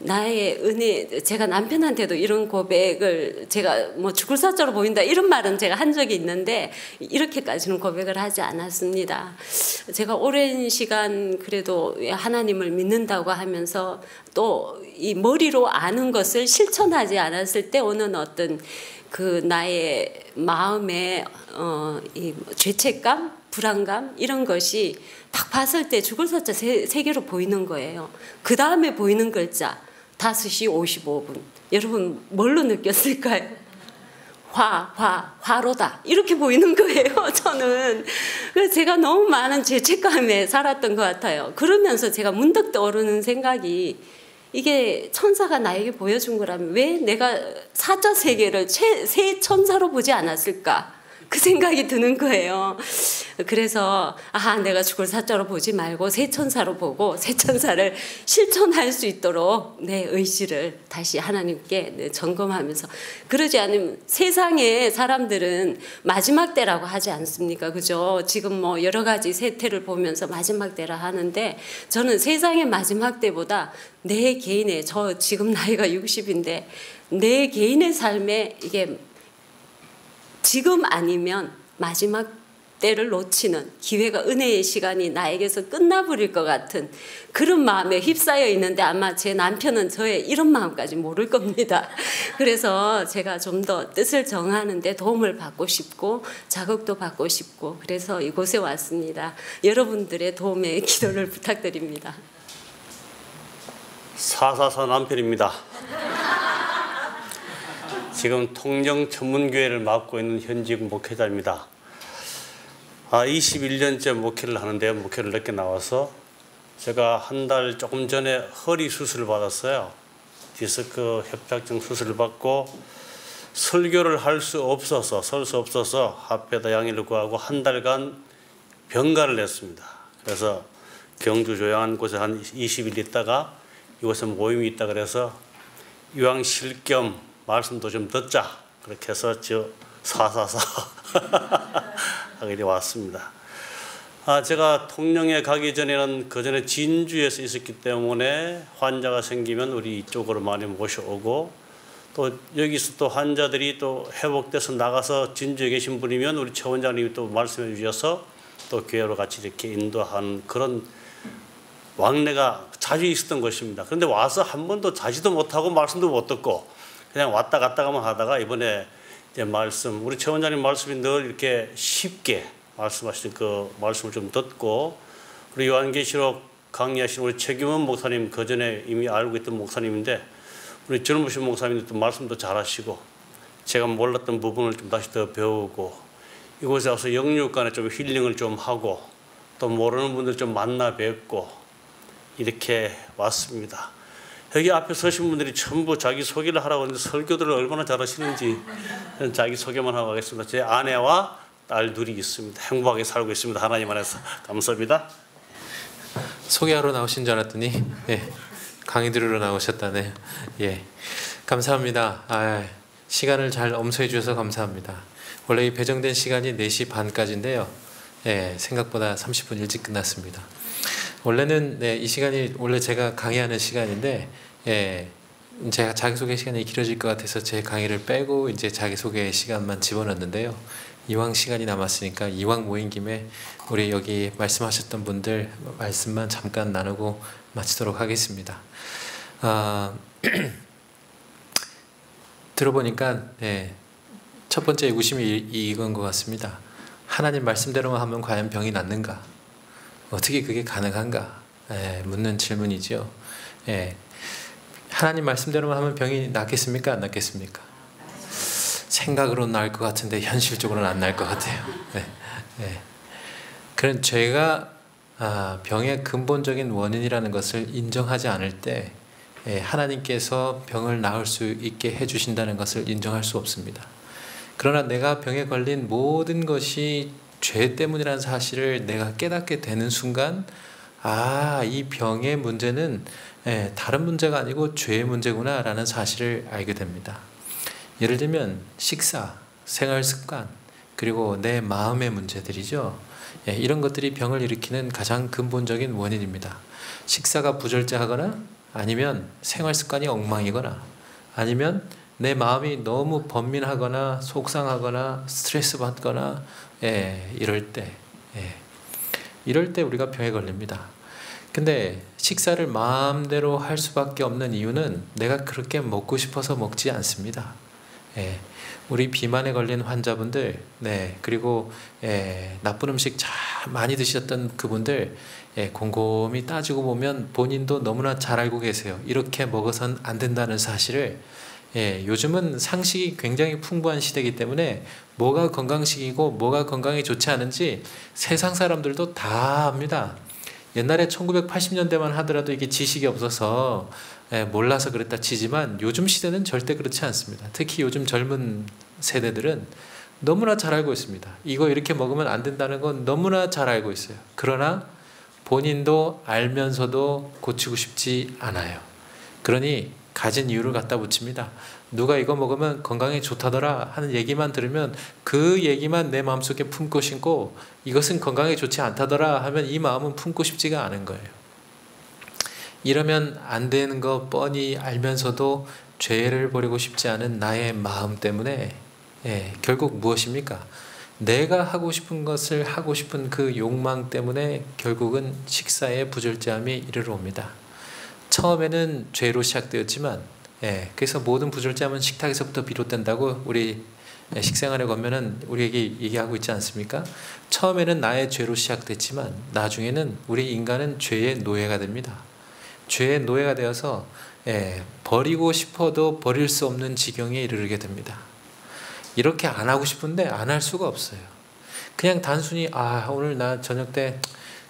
나의 은혜 제가 남편한테도 이런 고백을 제가 뭐 죽을 사자로 보인다 이런 말은 제가 한 적이 있는데 이렇게까지는 고백을 하지 않았습니다. 제가 오랜 시간 그래도 하나님을 믿는다고 하면서 또 이 머리로 아는 것을 실천하지 않았을 때 오는 어떤 그 나의 마음의 어, 이 죄책감 불안감 이런 것이 딱 봤을 때 죽을 사자 세, 세 개로 보이는 거예요. 그 다음에 보이는 글자 5시 55분. 여러분 뭘로 느꼈을까요? 화, 화, 화로다. 이렇게 보이는 거예요, 저는. 그래서 제가 너무 많은 죄책감에 살았던 것 같아요. 그러면서 제가 문득 떠오르는 생각이 이게 천사가 나에게 보여준 거라면 왜 내가 사자 세계를 새 천사로 보지 않았을까? 그 생각이 드는 거예요. 그래서 아 내가 죽을 사자로 보지 말고 새 천사로 보고 새 천사를 실천할 수 있도록 내 의지를 다시 하나님께 네, 점검하면서 그러지 않으면 세상에 사람들은 마지막 때라고 하지 않습니까? 그죠? 지금 뭐 여러 가지 세태를 보면서 마지막 때라 하는데 저는 세상의 마지막 때보다 내 개인의 저 지금 나이가 60인데 내 개인의 삶에 이게 지금 아니면 마지막 때를 놓치는 기회가 은혜의 시간이 나에게서 끝나버릴 것 같은 그런 마음에 휩싸여 있는데 아마 제 남편은 저의 이런 마음까지 모를 겁니다. 그래서 제가 좀 더 뜻을 정하는데 도움을 받고 싶고 자극도 받고 싶고 그래서 이곳에 왔습니다. 여러분들의 도움에 기도를 부탁드립니다. 사사사 남편입니다. 지금 통영 전문교회를 맡고 있는 현직 목회자입니다. 아, 21년째 목회를 하는데요. 목회를 늦게 나와서 제가 한 달 조금 전에 허리 수술을 받았어요. 디스크 협착증 수술을 받고 설교를 할 수 없어서 설 수 없어서 합회다 양해를 구하고 한 달간 병가를 냈습니다. 그래서 경주 조용한 곳에 한 20일 있다가 이곳에 모임이 있다 그래서 이왕 쉴겸 말씀도 좀 듣자 그렇게 해서 저 사사사 하게 돼 왔습니다. 아, 제가 통영에 가기 전에는 그 전에 진주에서 있었기 때문에 환자가 생기면 우리 이쪽으로 많이 모셔오고 또 여기서 또 환자들이 또 회복돼서 나가서 진주에 계신 분이면 우리 최 원장님이 또 말씀해 주셔서 또 교회로 같이 이렇게 인도하는 그런 왕래가 자주 있었던 것입니다. 그런데 와서 한 번도 자지도 못하고 말씀도 못 듣고 그냥 왔다 갔다가만 하다가 이번에 이제 말씀 우리 최 원장님 말씀이 늘 이렇게 쉽게 말씀하신 그 말씀을 좀 듣고 우리 요한계시록 강의하신 우리 최규문 목사님 그 전에 이미 알고 있던 목사님인데 우리 젊으신 목사님도 또 말씀도 잘하시고 제가 몰랐던 부분을 좀 다시 더 배우고 이곳에 와서 영육간에 좀 힐링을 좀 하고 또 모르는 분들 좀 만나 뵙고 이렇게 왔습니다. 여기 앞에 서신 분들이 전부 자기 소개를 하라고 하는데 설교들을 얼마나 잘하시는지 자기 소개만 하고 가겠습니다. 제 아내와 딸 둘이 있습니다. 행복하게 살고 있습니다. 하나님 안에서 감사합니다. 소개하러 나오신 줄 알았더니 예, 강의 들으러 나오셨다네. 예, 감사합니다. 아, 시간을 잘 엄수해 주셔서 감사합니다. 원래 이 배정된 시간이 4시 반까지인데요. 예, 생각보다 30분 일찍 끝났습니다. 원래는 네, 이 시간이 원래 제가 강의하는 시간인데 예, 제가 자기소개 시간이 길어질 것 같아서 제 강의를 빼고 이제 자기소개 시간만 집어넣는데요. 이왕 시간이 남았으니까 이왕 모인 김에 우리 여기 말씀하셨던 분들 말씀만 잠깐 나누고 마치도록 하겠습니다. 아, 들어보니까 네, 첫 번째 의구심이 이건 것 같습니다. 하나님 말씀대로만 하면 과연 병이 낫는가? 어떻게 그게 가능한가? 예, 묻는 질문이죠. 예, 하나님 말씀대로만 하면 병이 낫겠습니까? 안 낫겠습니까? 생각으로는 나을 것 같은데 현실적으로는 안 날 것 같아요. 네, 네. 그런 죄가 아, 병의 근본적인 원인이라는 것을 인정하지 않을 때 예, 하나님께서 병을 나을 수 있게 해주신다는 것을 인정할 수 없습니다. 그러나 내가 병에 걸린 모든 것이 죄 때문이라는 사실을 내가 깨닫게 되는 순간 아, 이 병의 문제는 예, 다른 문제가 아니고 죄의 문제구나라는 사실을 알게 됩니다. 예를 들면 식사, 생활 습관, 그리고 내 마음의 문제들이죠. 예, 이런 것들이 병을 일으키는 가장 근본적인 원인입니다. 식사가 부절제하거나 아니면 생활 습관이 엉망이거나 아니면 내 마음이 너무 번민하거나 속상하거나 스트레스 받거나 예, 이럴 때 예, 이럴 때 우리가 병에 걸립니다. 근데 식사를 마음대로 할 수밖에 없는 이유는 내가 그렇게 먹고 싶어서 먹지 않습니다. 예, 우리 비만에 걸린 환자분들, 네, 그리고 예, 나쁜 음식 참 많이 드셨던 그분들, 예, 곰곰이 따지고 보면 본인도 너무나 잘 알고 계세요. 이렇게 먹어선 안 된다는 사실을 예, 요즘은 상식이 굉장히 풍부한 시대이기 때문에 뭐가 건강식이고 뭐가 건강에 좋지 않은지 세상 사람들도 다 압니다. 옛날에 1980년대만 하더라도 이게 지식이 없어서 예, 몰라서 그랬다 치지만 요즘 시대는 절대 그렇지 않습니다. 특히 요즘 젊은 세대들은 너무나 잘 알고 있습니다. 이거 이렇게 먹으면 안 된다는 건 너무나 잘 알고 있어요. 그러나 본인도 알면서도 고치고 싶지 않아요. 그러니 가진 이유를 갖다 붙입니다. 누가 이거 먹으면 건강에 좋다더라 하는 얘기만 들으면 그 얘기만 내 마음속에 품고 싶고 이것은 건강에 좋지 않다더라 하면 이 마음은 품고 싶지가 않은 거예요. 이러면 안 되는 거 뻔히 알면서도 죄를 버리고 싶지 않은 나의 마음 때문에 예, 결국 무엇입니까? 내가 하고 싶은 것을 하고 싶은 그 욕망 때문에 결국은 식사의 부절제함이 이르러 옵니다. 처음에는 죄로 시작되었지만 예, 그래서 모든 부절제함은 식탁에서부터 비롯된다고 우리 식생활에 보면은 우리에게 얘기하고 있지 않습니까? 처음에는 나의 죄로 시작됐지만 나중에는 우리 인간은 죄의 노예가 됩니다. 죄의 노예가 되어서 예, 버리고 싶어도 버릴 수 없는 지경에 이르게 됩니다. 이렇게 안 하고 싶은데 안 할 수가 없어요. 그냥 단순히 아 오늘 나 저녁 때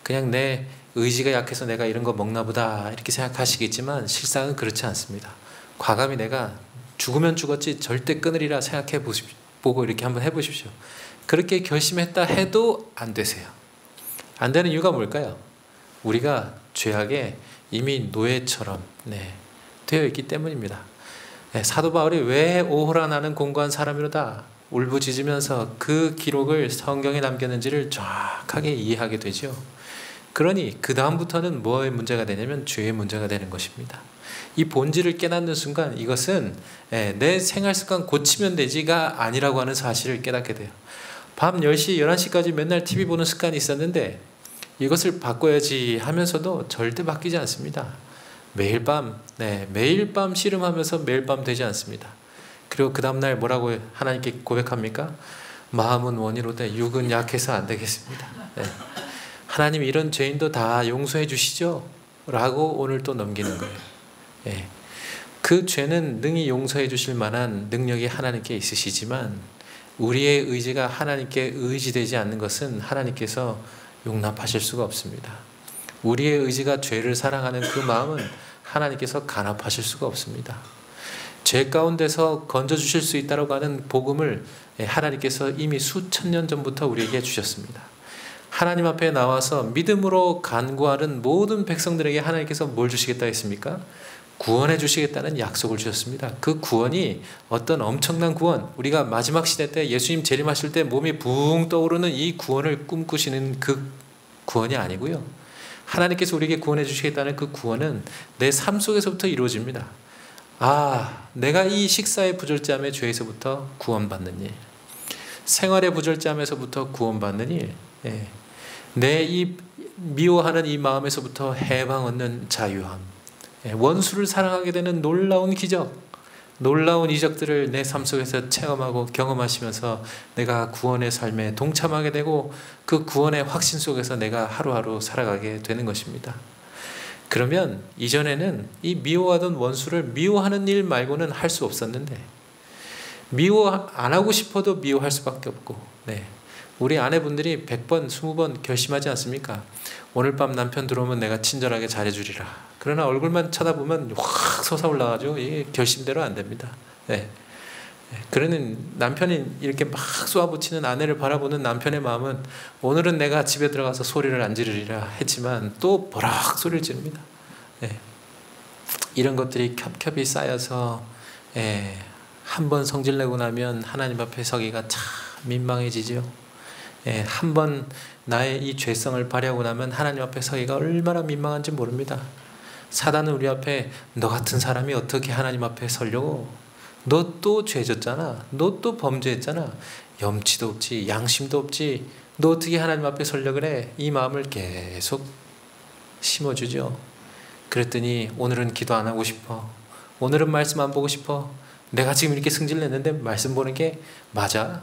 그냥 내 의지가 약해서 내가 이런 거 먹나 보다 이렇게 생각하시겠지만 실상은 그렇지 않습니다. 과감히 내가 죽으면 죽었지 절대 끊으리라 생각해. 보고 이렇게 한번 해보십시오. 그렇게 결심했다 해도 안 되세요. 안 되는 이유가 뭘까요? 우리가 죄악에 이미 노예처럼 네, 되어 있기 때문입니다. 네, 사도 바울이 왜 오호라 나는 공고한 사람이로다 울부짖으면서 그 기록을 성경에 남겼는지를 정확하게 이해하게 되죠. 그러니 그 다음부터는 뭐의 문제가 되냐면 죄의 문제가 되는 것입니다. 이 본질을 깨닫는 순간 이것은 예, 내 생활 습관 고치면 되지가 아니라고 하는 사실을 깨닫게 돼요. 밤 10시, 11시까지 맨날 TV 보는 습관이 있었는데 이것을 바꿔야지 하면서도 절대 바뀌지 않습니다. 매일 밤, 네, 매일 밤 씨름하면서 매일 밤 되지 않습니다. 그리고 그 다음날 뭐라고 하나님께 고백합니까? 마음은 원이로되 육은 약해서 안 되겠습니다. 네. 하나님 이런 죄인도 다 용서해 주시죠? 라고 오늘 또 넘기는 거예요. 예. 그 죄는 능히 용서해 주실 만한 능력이 하나님께 있으시지만 우리의 의지가 하나님께 의지되지 않는 것은 하나님께서 용납하실 수가 없습니다. 우리의 의지가 죄를 사랑하는 그 마음은 하나님께서 간합하실 수가 없습니다. 죄 가운데서 건져 주실 수 있다고 하는 복음을 하나님께서 이미 수천 년 전부터 우리에게 주셨습니다. 하나님 앞에 나와서 믿음으로 간구하는 모든 백성들에게 하나님께서 뭘 주시겠다 했습니까? 구원해 주시겠다는 약속을 주셨습니다. 그 구원이 어떤 엄청난 구원, 우리가 마지막 시대 때 예수님 재림하실 때 몸이 붕 떠오르는 이 구원을 꿈꾸시는 그 구원이 아니고요. 하나님께서 우리에게 구원해 주시겠다는 그 구원은 내 삶 속에서부터 이루어집니다. 아, 내가 이 식사의 부절제함의 죄에서부터 구원받는 일, 생활의 부절제함에서부터 구원받는 일, 예. 내이 미워하는 이 마음에서부터 해방 얻는 자유함, 예, 원수를 사랑하게 되는 놀라운 기적, 놀라운 이적들을 내 삶 속에서 체험하고 경험하시면서 내가 구원의 삶에 동참하게 되고 그 구원의 확신 속에서 내가 하루하루 살아가게 되는 것입니다. 그러면 이전에는 이 미워하던 원수를 미워하는 일 말고는 할 수 없었는데 미워 안 하고 싶어도 미워할 수밖에 없고 네. 우리 아내분들이 100번, 20번 결심하지 않습니까? 오늘 밤 남편 들어오면 내가 친절하게 잘해주리라. 그러나 얼굴만 쳐다보면 확 솟아올라가지고 이게 결심대로 안 됩니다. 네. 그러는 남편이 이렇게 막 쏘아붙이는 아내를 바라보는 남편의 마음은 오늘은 내가 집에 들어가서 소리를 안 지르리라 했지만 또 버럭 소리를 지릅니다. 네. 이런 것들이 겹겹이 쌓여서 예, 한번 성질내고 나면 하나님 앞에 서기가 참 민망해지죠. 예, 한번 나의 이 죄성을 발휘하고 나면 하나님 앞에 서기가 얼마나 민망한지 모릅니다. 사단은 우리 앞에 너 같은 사람이 어떻게 하나님 앞에 서려고? 너 또 죄졌잖아. 너 또 범죄했잖아. 염치도 없지, 양심도 없지. 너 어떻게 하나님 앞에 설려 그래? 이 마음을 계속 심어주죠. 그랬더니 오늘은 기도 안 하고 싶어. 오늘은 말씀 안 보고 싶어. 내가 지금 이렇게 승질 냈는데 말씀 보는 게 맞아.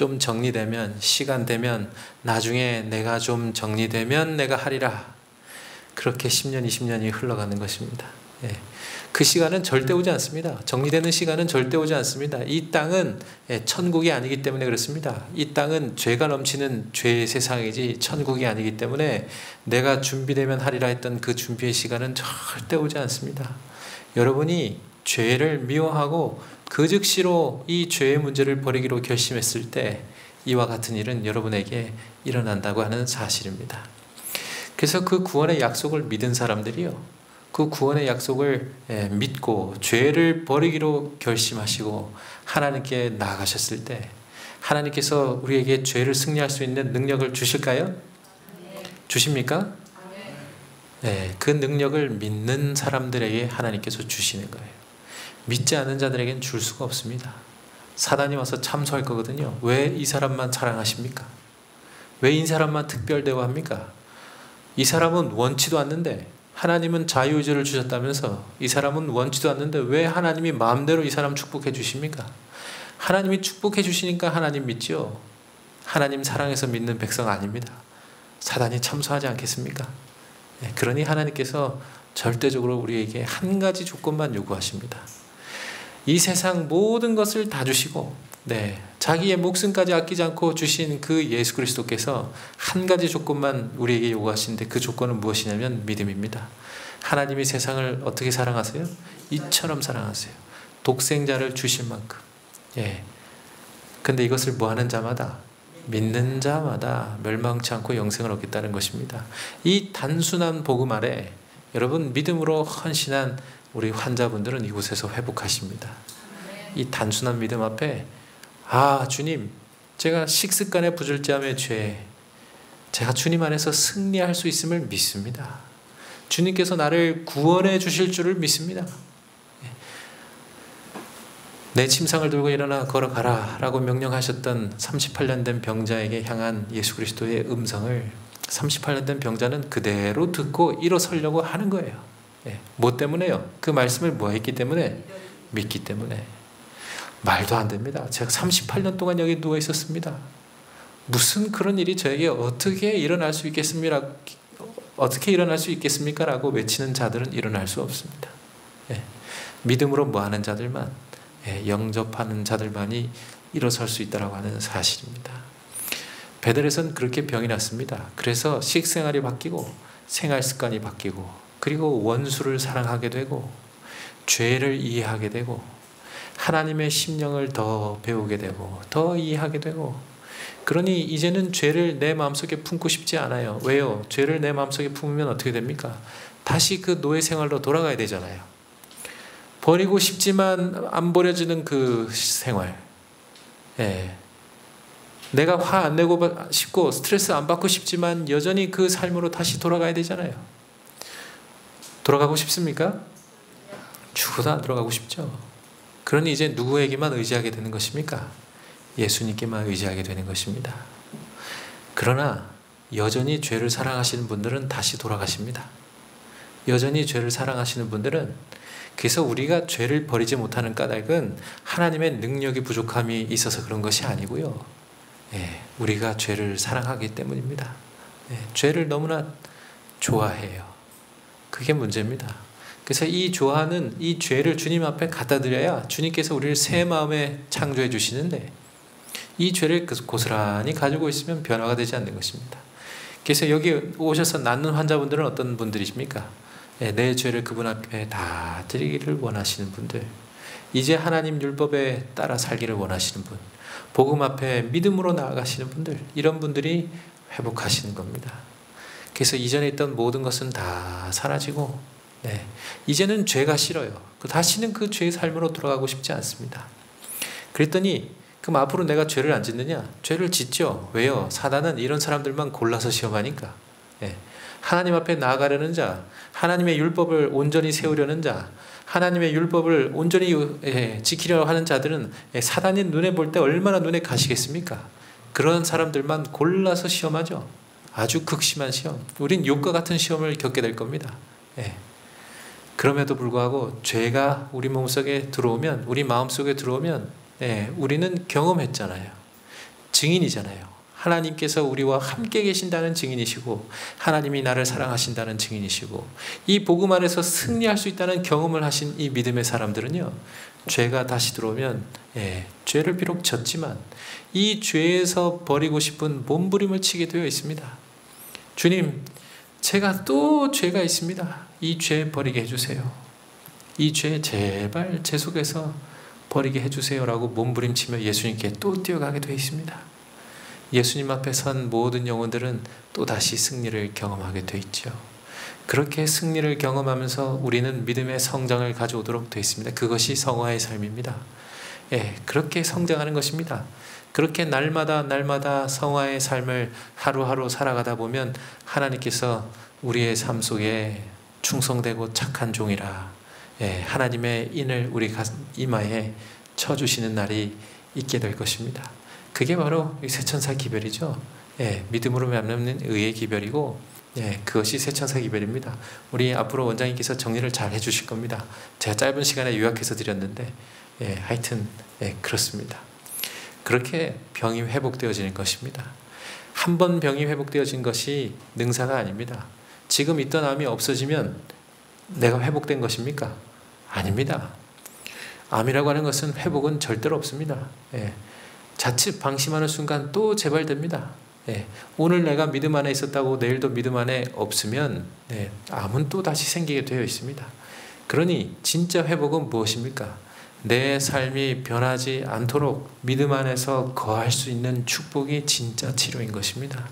좀 정리되면 시간 되면 나중에 내가 좀 정리되면 내가 하리라. 그렇게 10년, 20년이 흘러가는 것입니다. 예. 그 시간은 절대 오지 않습니다. 정리되는 시간은 절대 오지 않습니다. 이 땅은 예, 천국이 아니기 때문에 그렇습니다. 이 땅은 죄가 넘치는 죄의 세상이지 천국이 아니기 때문에 내가 준비되면 하리라 했던 그 준비의 시간은 절대 오지 않습니다. 여러분이 죄를 미워하고 그 즉시로 이 죄의 문제를 버리기로 결심했을 때 이와 같은 일은 여러분에게 일어난다고 하는 사실입니다. 그래서 그 구원의 약속을 믿은 사람들이요. 그 구원의 약속을 예, 믿고 죄를 버리기로 결심하시고 하나님께 나아가셨을 때 하나님께서 우리에게 죄를 승리할 수 있는 능력을 주실까요? 주십니까? 네, 그 능력을 믿는 사람들에게 하나님께서 주시는 거예요. 믿지 않는 자들에게는 줄 수가 없습니다. 사단이 와서 참소할 거거든요. 왜 이 사람만 사랑하십니까? 왜 이 사람만 특별 대우합니까? 이 사람은 원치도 않는데 하나님은 자유의지를 주셨다면서 이 사람은 원치도 않는데 왜 하나님이 마음대로 이 사람 축복해 주십니까? 하나님이 축복해 주시니까 하나님 믿죠. 하나님 사랑해서 믿는 백성 아닙니다. 사단이 참소하지 않겠습니까? 네, 그러니 하나님께서 절대적으로 우리에게 한 가지 조건만 요구하십니다. 이 세상 모든 것을 다 주시고, 네, 자기의 목숨까지 아끼지 않고 주신 그 예수 그리스도께서 한 가지 조건만 우리에게 요구하시는데 그 조건은 무엇이냐면 믿음입니다. 하나님이 세상을 어떻게 사랑하세요? 이처럼 사랑하세요. 독생자를 주실 만큼. 예. 근데 이것을 뭐 하는 자마다 믿는 자마다 멸망치 않고 영생을 얻겠다는 것입니다. 이 단순한 복음 아래 여러분 믿음으로 헌신한 우리 환자분들은 이곳에서 회복하십니다. 이 단순한 믿음 앞에 아 주님 제가 식습관의 부절제함의 죄 제가 주님 안에서 승리할 수 있음을 믿습니다. 주님께서 나를 구원해 주실 줄을 믿습니다. 내 침상을 들고 일어나 걸어가라 라고 명령하셨던 38년 된 병자에게 향한 예수 그리스도의 음성을 38년 된 병자는 그대로 듣고 일어서려고 하는 거예요. 예. 뭐 때문에요? 그 말씀을 뭐 했기 때문에? 믿기 때문에. 말도 안 됩니다. 제가 38년 동안 여기 누워 있었습니다. 무슨 그런 일이 저에게 어떻게 일어날 수 있겠습니까? 어떻게 일어날 수 있겠습니까? 라고 외치는 자들은 일어날 수 없습니다. 예. 믿음으로 뭐 하는 자들만 예, 영접하는 자들만이 일어설 수 있다라고 하는 사실입니다. 베델에선 그렇게 병이 났습니다. 그래서 식생활이 바뀌고 생활 습관이 바뀌고 그리고 원수를 사랑하게 되고 죄를 이해하게 되고 하나님의 심령을 더 배우게 되고 더 이해하게 되고 그러니 이제는 죄를 내 마음속에 품고 싶지 않아요. 왜요? 죄를 내 마음속에 품으면 어떻게 됩니까? 다시 그 노예 생활로 돌아가야 되잖아요. 버리고 싶지만 안 버려지는 그 생활. 예. 내가 화 안 내고 싶고 스트레스 안 받고 싶지만 여전히 그 삶으로 다시 돌아가야 되잖아요. 돌아가고 싶습니까? 죽어도 안 돌아가고 싶죠. 그러니 이제 누구에게만 의지하게 되는 것입니까? 예수님께만 의지하게 되는 것입니다. 그러나 여전히 죄를 사랑하시는 분들은 다시 돌아가십니다. 여전히 죄를 사랑하시는 분들은 그래서 우리가 죄를 버리지 못하는 까닭은 하나님의 능력이 부족함이 있어서 그런 것이 아니고요. 예, 우리가 죄를 사랑하기 때문입니다. 예, 죄를 너무나 좋아해요. 그게 문제입니다. 그래서 이 좋아하는 이 죄를 주님 앞에 갖다 드려야 주님께서 우리를 새 마음에 창조해 주시는데 이 죄를 그 고스란히 가지고 있으면 변화가 되지 않는 것입니다. 그래서 여기 오셔서 낫는 환자분들은 어떤 분들이십니까? 예, 내 죄를 그분 앞에 다 드리기를 원하시는 분들, 이제 하나님 율법에 따라 살기를 원하시는 분, 복음 앞에 믿음으로 나아가시는 분들, 이런 분들이 회복하시는 겁니다. 그래서 이전에 있던 모든 것은 다 사라지고, 네, 이제는 죄가 싫어요. 그 다시는 그 죄의 삶으로 돌아가고 싶지 않습니다. 그랬더니 그럼 앞으로 내가 죄를 안 짓느냐? 죄를 짓죠. 왜요? 사단은 이런 사람들만 골라서 시험하니까. 예. 하나님 앞에 나아가려는 자, 하나님의 율법을 온전히 세우려는 자, 하나님의 율법을 온전히 예, 지키려 하는 자들은 예, 사단이 눈에 볼 때 얼마나 눈에 가시겠습니까? 그런 사람들만 골라서 시험하죠. 아주 극심한 시험. 우린 욕과 같은 시험을 겪게 될 겁니다. 예. 그럼에도 불구하고 죄가 우리 몸속에 들어오면, 우리 마음속에 들어오면, 예, 우리는 경험했잖아요. 증인이잖아요. 하나님께서 우리와 함께 계신다는 증인이시고 하나님이 나를 사랑하신다는 증인이시고 이 복음 안에서 승리할 수 있다는 경험을 하신 이 믿음의 사람들은요 죄가 다시 들어오면 예, 죄를 비록 졌지만 이 죄에서 버리고 싶은 몸부림을 치게 되어 있습니다. 주님, 제가 또 죄가 있습니다. 이 죄 버리게 해주세요. 이 죄 제발 제 속에서 버리게 해주세요라고 몸부림치며 예수님께 또 뛰어가게 되어 있습니다. 예수님 앞에 선 모든 영혼들은 또 다시 승리를 경험하게 되어 있죠. 그렇게 승리를 경험하면서 우리는 믿음의 성장을 가져오도록 되어 있습니다. 그것이 성화의 삶입니다. 예, 그렇게 성장하는 것입니다. 그렇게 날마다 날마다 성화의 삶을 하루하루 살아가다 보면 하나님께서 우리의 삶 속에 충성되고 착한 종이라 예, 하나님의 인을 우리 이마에 쳐주시는 날이 있게 될 것입니다. 그게 바로 세천사 기별이죠. 예, 믿음으로 맺는 의의 기별이고 예, 그것이 세천사 기별입니다. 우리 앞으로 원장님께서 정리를 잘 해주실 겁니다. 제가 짧은 시간에 요약해서 드렸는데 예, 하여튼 예, 그렇습니다. 그렇게 병이 회복되어지는 것입니다. 한 번 병이 회복되어진 것이 능사가 아닙니다. 지금 있던 암이 없어지면 내가 회복된 것입니까? 아닙니다. 암이라고 하는 것은 회복은 절대로 없습니다. 예. 자칫 방심하는 순간 또 재발됩니다. 예. 오늘 내가 믿음 안에 있었다고 내일도 믿음 안에 없으면 예. 암은 또 다시 생기게 되어 있습니다. 그러니 진짜 회복은 무엇입니까? 내 삶이 변하지 않도록 믿음 안에서 거할 수 있는 축복이 진짜 치료인 것입니다.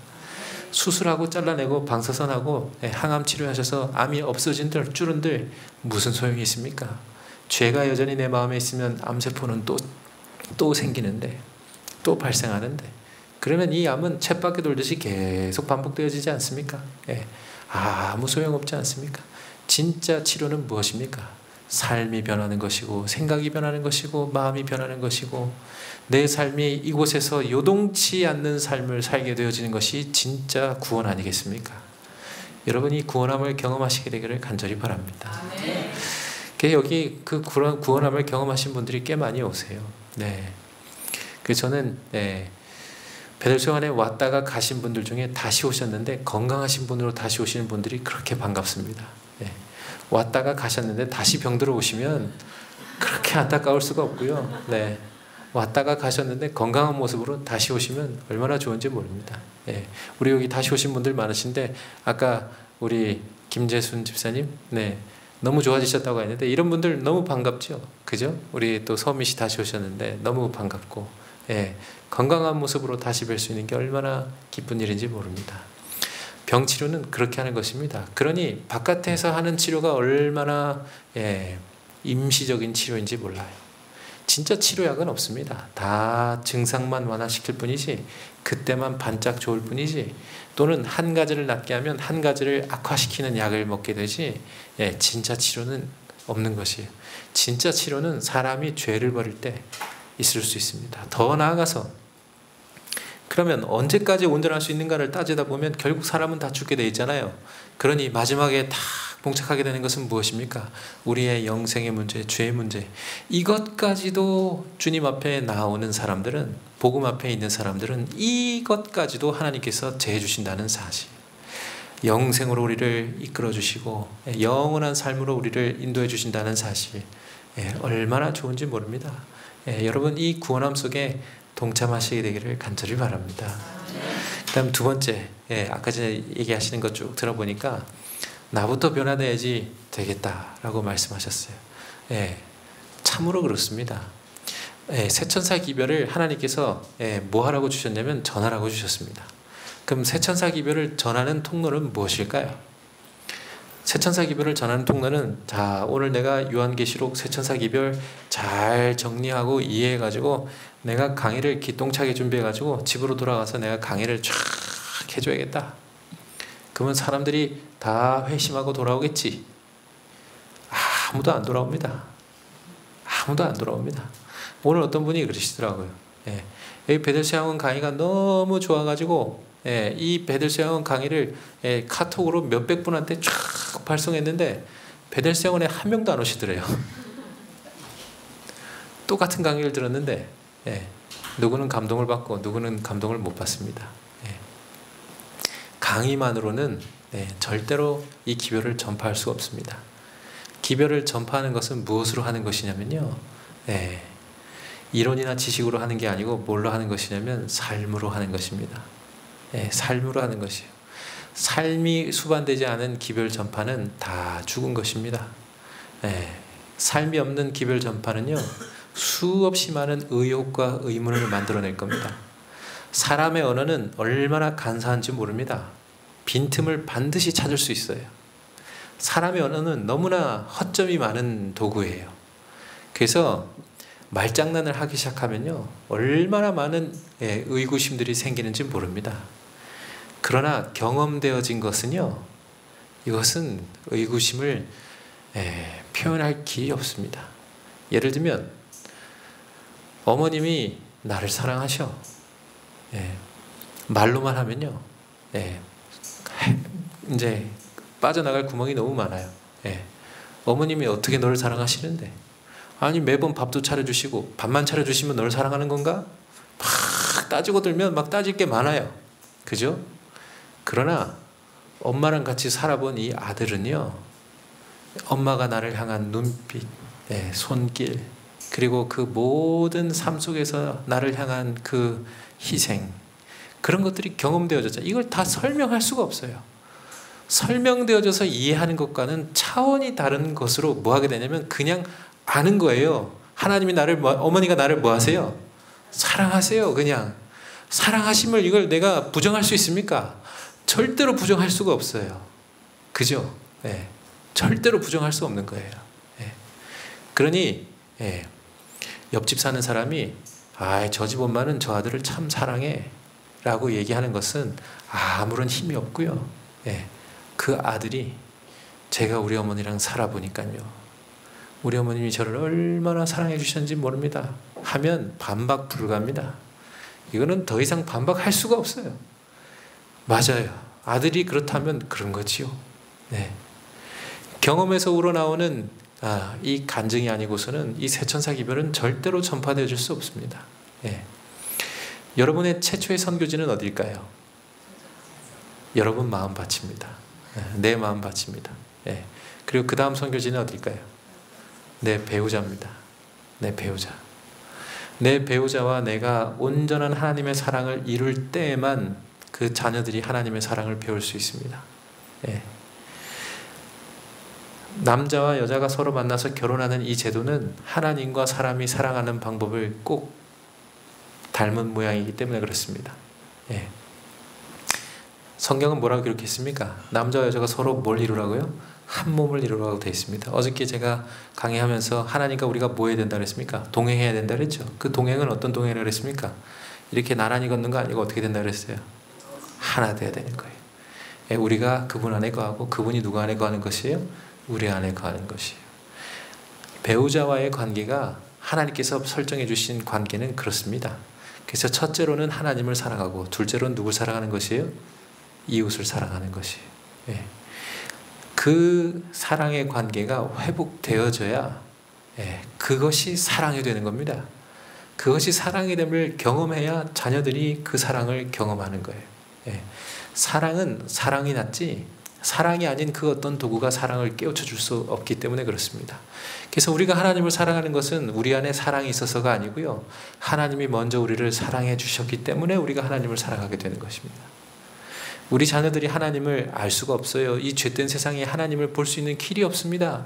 수술하고 잘라내고 방사선하고 예, 항암 치료하셔서 암이 없어진들 줄은들 무슨 소용이 있습니까? 죄가 여전히 내 마음에 있으면 암세포는 또, 또 생기는데 또 발생하는데 그러면 이 암은 쳇바퀴 돌듯이 계속 반복되어지지 않습니까? 예. 아무 소용없지 않습니까? 진짜 치료는 무엇입니까? 삶이 변하는 것이고 생각이 변하는 것이고 마음이 변하는 것이고 내 삶이 이곳에서 요동치 않는 삶을 살게 되어지는 것이 진짜 구원 아니겠습니까? 여러분이 구원함을 경험하시게 되기를 간절히 바랍니다. 여기 그 구원함을 경험하신 분들이 꽤 많이 오세요. 네. 그 저는 네. 베델소안에 왔다가 가신 분들 중에 다시 오셨는데 건강하신 분으로 다시 오시는 분들이 그렇게 반갑습니다. 네. 왔다가 가셨는데 다시 병들어 오시면 그렇게 안타까울 수가 없고요. 네. 왔다가 가셨는데 건강한 모습으로 다시 오시면 얼마나 좋은지 모릅니다. 네. 우리 여기 다시 오신 분들 많으신데 아까 우리 김재순 집사님, 네. 너무 좋아지셨다고 했는데 이런 분들 너무 반갑죠. 그죠? 우리 또 서미 씨 다시 오셨는데 너무 반갑고, 예. 건강한 모습으로 다시 뵐 수 있는 게 얼마나 기쁜 일인지 모릅니다. 병 치료는 그렇게 하는 것입니다. 그러니 바깥에서 하는 치료가 얼마나 예, 임시적인 치료인지 몰라요. 진짜 치료약은 없습니다. 다 증상만 완화시킬 뿐이지 그때만 반짝 좋을 뿐이지 또는 한 가지를 낫게 하면 한 가지를 악화시키는 약을 먹게 되지 예, 진짜 치료는 없는 것이에요. 진짜 치료는 사람이 죄를 버릴 때 있을 수 있습니다. 더 나아가서 그러면 언제까지 온전할 수 있는가를 따지다 보면 결국 사람은 다 죽게 돼 있잖아요. 그러니 마지막에 다 봉착하게 되는 것은 무엇입니까? 우리의 영생의 문제, 죄의 문제. 이것까지도 주님 앞에 나오는 사람들은 복음 앞에 있는 사람들은 이것까지도 하나님께서 제해 주신다는 사실. 영생으로 우리를 이끌어 주시고 영원한 삶으로 우리를 인도해 주신다는 사실. 예, 얼마나 좋은지 모릅니다. 예, 여러분 이 구원함 속에 동참하시게 되기를 간절히 바랍니다. 그 다음 두 번째, 예, 아까 전에 얘기하시는 것 쭉 들어보니까 나부터 변화돼야지 되겠다라고 말씀하셨어요. 예, 참으로 그렇습니다. 예, 새천사 기별을 하나님께서 예, 뭐 하라고 주셨냐면 전하라고 주셨습니다. 그럼 새천사 기별을 전하는 통로는 무엇일까요? 세천사 기별을 전하는 통로는 자 오늘 내가 요한계시록 세천사 기별 잘 정리하고 이해해 가지고 내가 강의를 기똥차게 준비해 가지고 집으로 돌아가서 내가 강의를 쫙 해줘야겠다. 그러면 사람들이 다 회심하고 돌아오겠지. 아무도 안 돌아옵니다. 아무도 안 돌아옵니다. 오늘 어떤 분이 그러시더라고요. 예. 여기 베델시아원 강의가 너무 좋아가지고 예, 이 베델시아원 강의를 예, 카톡으로 몇백 분한테 쫙 발송했는데 베델시아원에 한 명도 안 오시더래요. 똑같은 강의를 들었는데 예, 누구는 감동을 받고 누구는 감동을 못 받습니다. 예. 강의만으로는 네, 절대로 이 기별을 전파할 수가 없습니다. 기별을 전파하는 것은 무엇으로 하는 것이냐면요. 네, 이론이나 지식으로 하는 게 아니고 뭘로 하는 것이냐면 삶으로 하는 것입니다. 예, 삶으로 하는 것이에요. 삶이 수반되지 않은 기별 전파는 다 죽은 것입니다. 예, 삶이 없는 기별 전파는요 수없이 많은 의혹과 의문을 만들어낼 겁니다. 사람의 언어는 얼마나 간사한지 모릅니다. 빈틈을 반드시 찾을 수 있어요. 사람의 언어는 너무나 허점이 많은 도구예요. 그래서 말장난을 하기 시작하면요 얼마나 많은 예, 의구심들이 생기는지 모릅니다. 그러나 경험되어진 것은요 이것은 의구심을 예, 표현할 길이 없습니다. 예를 들면 어머님이 나를 사랑하셔. 예, 말로만 하면요. 예, 이제 빠져나갈 구멍이 너무 많아요. 예, 어머님이 어떻게 너를 사랑하시는데? 아니 매번 밥도 차려주시고 밥만 차려주시면 너를 사랑하는 건가? 막 따지고 들면 막 따질 게 많아요. 그죠? 그러나 엄마랑 같이 살아본 이 아들은요. 엄마가 나를 향한 눈빛, 예, 손길, 그리고 그 모든 삶 속에서 나를 향한 그 희생 그런 것들이 경험되어졌죠. 이걸 다 설명할 수가 없어요. 설명되어져서 이해하는 것과는 차원이 다른 것으로 뭐 하게 되냐면 그냥 아는 거예요. 하나님이 나를 뭐, 어머니가 나를 뭐 하세요? 사랑하세요. 그냥 사랑하심을 이걸 내가 부정할 수 있습니까? 절대로 부정할 수가 없어요. 그죠? 네. 절대로 부정할 수 없는 거예요. 네. 그러니 예. 옆집 사는 사람이 아, 저 집 엄마는 저 아들을 참 사랑해. 라고 얘기하는 것은 아무런 힘이 없고요. 예. 그 아들이 제가 우리 어머니랑 살아보니까요. 우리 어머님이 저를 얼마나 사랑해 주셨는지 모릅니다. 하면 반박 불가입니다. 이거는 더 이상 반박할 수가 없어요. 맞아요. 아들이 그렇다면 그런 거지요. 네. 경험에서 우러나오는 아, 이 간증이 아니고서는 이 세천사 기별은 절대로 전파되어질 수 없습니다. 예. 여러분의 최초의 선교지는 어딜까요? 여러분 마음 밭입니다. 예, 내 마음 밭입니다. 예. 그리고 그 다음 선교지는 어딜까요? 내 배우자입니다. 내 배우자. 내 배우자와 내가 온전한 하나님의 사랑을 이룰 때에만 그 자녀들이 하나님의 사랑을 배울 수 있습니다. 예. 남자와 여자가 서로 만나서 결혼하는 이 제도는 하나님과 사람이 사랑하는 방법을 꼭 닮은 모양이기 때문에 그렇습니다. 예. 성경은 뭐라고 기록했습니까? 남자와 여자가 서로 뭘 이루라고요? 한 몸을 이루라고 되어 있습니다. 어저께 제가 강의하면서 하나님과 우리가 뭐 해야 된다 그랬습니까? 동행해야 된다 그랬죠. 그 동행은 어떤 동행을 그랬습니까? 이렇게 나란히 걷는 거 아니고 어떻게 된다 그랬어요? 하나 돼야 되는 거예요. 예, 우리가 그분 안에 거하고 그분이 누구 안에 거하는 것이에요? 우리 안에 거하는 것이에요. 배우자와의 관계가 하나님께서 설정해 주신 관계는 그렇습니다. 그래서 첫째로는 하나님을 사랑하고 둘째로는 누굴 사랑하는 것이에요? 이웃을 사랑하는 것이에요. 예. 그 사랑의 관계가 회복되어져야 예, 그것이 사랑이 되는 겁니다. 그것이 사랑이 됨을 경험해야 자녀들이 그 사랑을 경험하는 거예요. 예. 사랑은 사랑이 낫지 사랑이 아닌 그 어떤 도구가 사랑을 깨우쳐 줄 수 없기 때문에 그렇습니다. 그래서 우리가 하나님을 사랑하는 것은 우리 안에 사랑이 있어서가 아니고요. 하나님이 먼저 우리를 사랑해 주셨기 때문에 우리가 하나님을 사랑하게 되는 것입니다. 우리 자녀들이 하나님을 알 수가 없어요. 이 죄된 세상에 하나님을 볼 수 있는 길이 없습니다.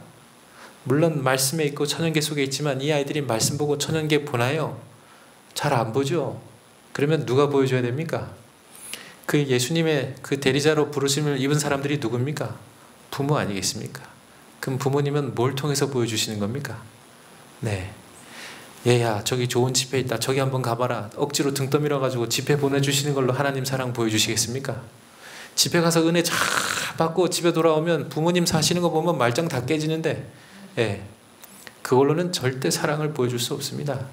물론 말씀에 있고 천연계 속에 있지만 이 아이들이 말씀 보고 천연계 보나요? 잘 안 보죠. 그러면 누가 보여줘야 됩니까? 그 예수님의 그 대리자로 부르심을 입은 사람들이 누굽니까? 부모 아니겠습니까? 그럼 부모님은 뭘 통해서 보여주시는 겁니까? 네. 얘야 저기 좋은 집회 있다 저기 한번 가봐라 억지로 등 떠밀어 가지고 집회 보내주시는 걸로 하나님 사랑 보여주시겠습니까? 집회 가서 은혜 잘 받고 집에 돌아오면 부모님 사시는 거 보면 말짱 다 깨지는데 예, 그걸로는 절대 사랑을 보여줄 수 없습니다.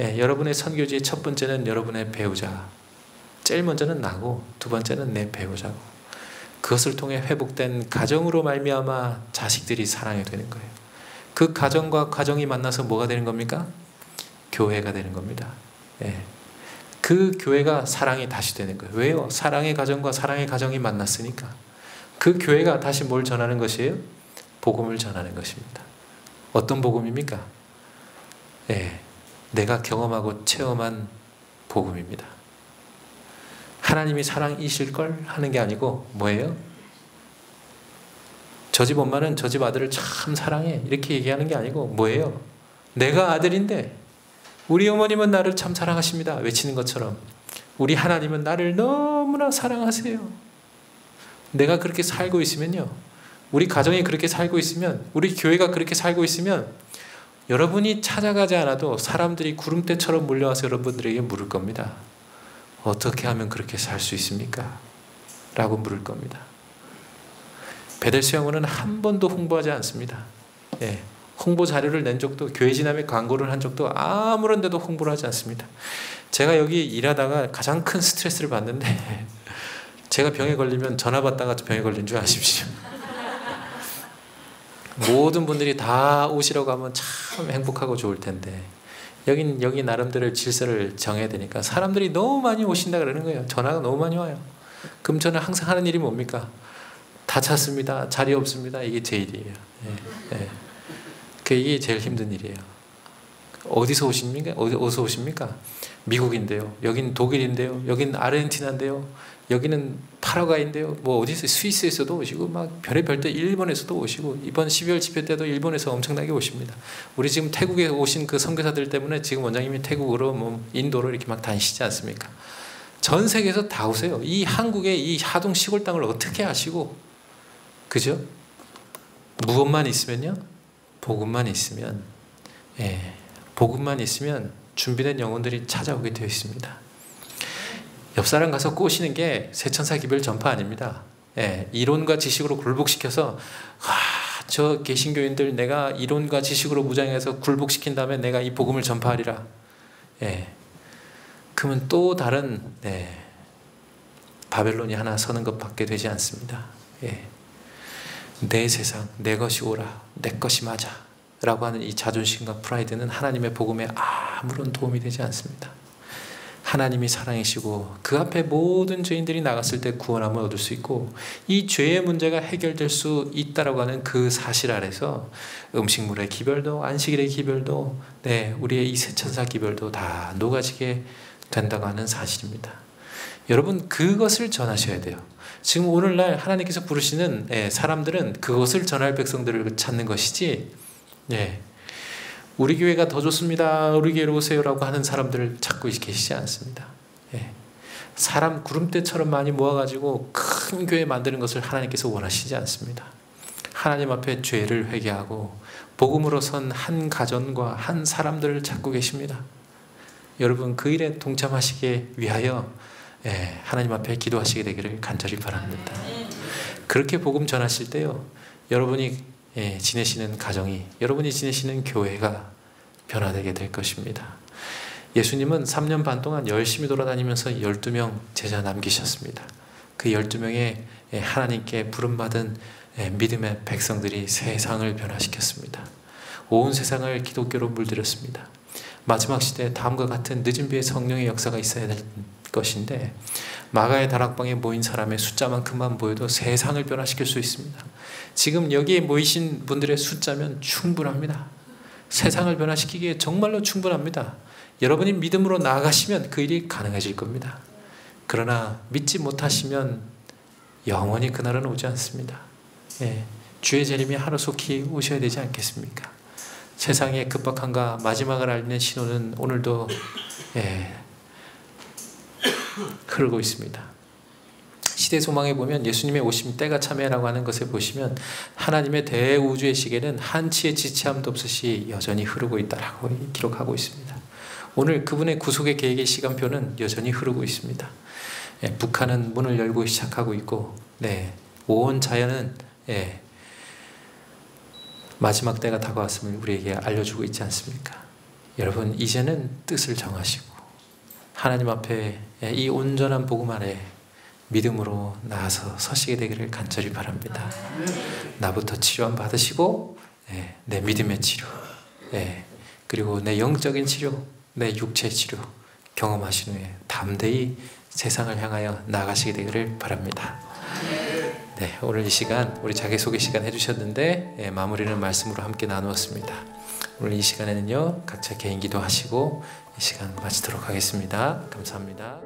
예, 여러분의 선교지의 첫 번째는 여러분의 배우자 제일 먼저는 나고 두 번째는 내 배우자고 그것을 통해 회복된 가정으로 말미암아 자식들이 사랑이 되는 거예요. 그 가정과 가정이 만나서 뭐가 되는 겁니까? 교회가 되는 겁니다. 예. 그 교회가 사랑이 다시 되는 거예요. 왜요? 사랑의 가정과 사랑의 가정이 만났으니까. 그 교회가 다시 뭘 전하는 것이에요? 복음을 전하는 것입니다. 어떤 복음입니까? 예. 내가 경험하고 체험한 복음입니다. 하나님이 사랑이실 걸 하는 게 아니고 뭐예요? 저 집 엄마는 저 집 아들을 참 사랑해. 이렇게 얘기하는 게 아니고 뭐예요? 내가 아들인데 우리 어머님은 나를 참 사랑하십니다. 외치는 것처럼 우리 하나님은 나를 너무나 사랑하세요. 내가 그렇게 살고 있으면요. 우리 가정이 그렇게 살고 있으면 우리 교회가 그렇게 살고 있으면 여러분이 찾아가지 않아도 사람들이 구름대처럼 몰려와서 여러분들에게 물을 겁니다. 어떻게 하면 그렇게 살 수 있습니까? 라고 물을 겁니다. 베델 수영원은 한 번도 홍보하지 않습니다. 예, 홍보 자료를 낸 적도 교회 지남에 광고를 한 적도 아무런 데도 홍보를 하지 않습니다. 제가 여기 일하다가 가장 큰 스트레스를 받는데 제가 병에 걸리면 전화 받다가 병에 걸린 줄 아십시오. 모든 분들이 다 오시라고 하면 참 행복하고 좋을 텐데 여긴 여기 나름대로 질서를 정해야 되니까 사람들이 너무 많이 오신다 그러는 거예요. 전화가 너무 많이 와요. 그럼 저는 항상 하는 일이 뭡니까? 다 찼습니다. 자리 없습니다. 이게 제 일이에요. 예, 예. 그 이게 제일 힘든 일이에요. 어디서 오십니까? 어디, 어디서 오십니까? 미국인데요. 여긴 독일인데요. 여긴 아르헨티나인데요. 여기는 파라과이인데요. 뭐 어디서 스위스에서도 오시고 막 별의별 때 일본에서도 오시고 이번 12월 집회 때도 일본에서 엄청나게 오십니다. 우리 지금 태국에 오신 그 선교사들 때문에 지금 원장님이 태국으로 뭐 인도로 이렇게 막 다니시지 않습니까? 전 세계에서 다 오세요. 이 한국의 이 하동 시골 땅을 어떻게 아시고 그죠? 무엇만 있으면요? 복음만 있으면 예, 복음만 있으면 준비된 영혼들이 찾아오게 되어 있습니다. 옆 사람 가서 꼬시는 게 세천사 기별 전파 아닙니다. 예, 이론과 지식으로 굴복시켜서 아, 저 개신교인들 내가 이론과 지식으로 무장해서 굴복시킨 다음에 내가 이 복음을 전파하리라. 예, 그러면 또 다른 네, 바벨론이 하나 서는 것밖에 되지 않습니다. 예, 내 세상, 내 것이 오라, 내 것이 맞아. 라고 하는 이 자존심과 프라이드는 하나님의 복음에 아무런 도움이 되지 않습니다. 하나님이 사랑이시고 그 앞에 모든 죄인들이 나갔을 때 구원함을 얻을 수 있고 이 죄의 문제가 해결될 수 있다라고 하는 그 사실 아래서 음식물의 기별도 안식일의 기별도 네 우리의 이 세천사 기별도 다 녹아지게 된다고 하는 사실입니다. 여러분 그것을 전하셔야 돼요. 지금 오늘날 하나님께서 부르시는 예, 사람들은 그것을 전할 백성들을 찾는 것이지 예, 우리 교회가 더 좋습니다. 우리 교회로 오세요라고 하는 사람들을 찾고 계시지 않습니다. 예. 사람 구름대처럼 많이 모아가지고 큰 교회 만드는 것을 하나님께서 원하시지 않습니다. 하나님 앞에 죄를 회개하고 복음으로 선 한 가정과 한 사람들을 찾고 계십니다. 여러분 그 일에 동참하시기 위하여 예, 하나님 앞에 기도하시게 되기를 간절히 바랍니다. 그렇게 복음 전하실 때요, 여러분이 예, 지내시는 가정이 여러분이 지내시는 교회가 변화되게 될 것입니다. 예수님은 3년 반 동안 열심히 돌아다니면서 12명 제자 남기셨습니다. 그 12명의 예, 하나님께 부름받은 예, 믿음의 백성들이 세상을 변화시켰습니다. 온 세상을 기독교로 물들였습니다. 마지막 시대 다음과 같은 늦은 비의 성령의 역사가 있어야 될 것인데 마가의 다락방에 모인 사람의 숫자만큼만 보여도 세상을 변화시킬 수 있습니다. 지금 여기에 모이신 분들의 숫자면 충분합니다. 세상을 변화시키기에 정말로 충분합니다. 여러분이 믿음으로 나아가시면 그 일이 가능해질 겁니다. 그러나 믿지 못하시면 영원히 그날은 오지 않습니다. 예, 주의 재림이 하루속히 오셔야 되지 않겠습니까? 세상의 급박함과 마지막을 알리는 신호는 오늘도 예, 흐르고 있습니다. 시대 소망에 보면 예수님의 오심 때가 참여라고 하는 것에 보시면 하나님의 대우주의 시계는 한치의 지체함도 없이 여전히 흐르고 있다라고 기록하고 있습니다. 오늘 그분의 구속의 계획의 시간표는 여전히 흐르고 있습니다. 예, 북한은 문을 열고 시작하고 있고, 네, 온 자연은 예, 마지막 때가 다가왔음을 우리에게 알려주고 있지 않습니까? 여러분 이제는 뜻을 정하시고 하나님 앞에 예, 이 온전한 복음 안에 믿음으로 나아서 서시게 되기를 간절히 바랍니다. 나부터 치료함 받으시고 네, 내 믿음의 치료, 네, 그리고 내 영적인 치료, 내 육체 치료 경험하신 후에 담대히 세상을 향하여 나가시게 되기를 바랍니다. 네, 오늘 이 시간 우리 자기소개 시간 해주셨는데 네, 마무리는 말씀으로 함께 나누었습니다. 오늘 이 시간에는요 각자 개인 기도하시고 시간 마치도록 하겠습니다. 감사합니다.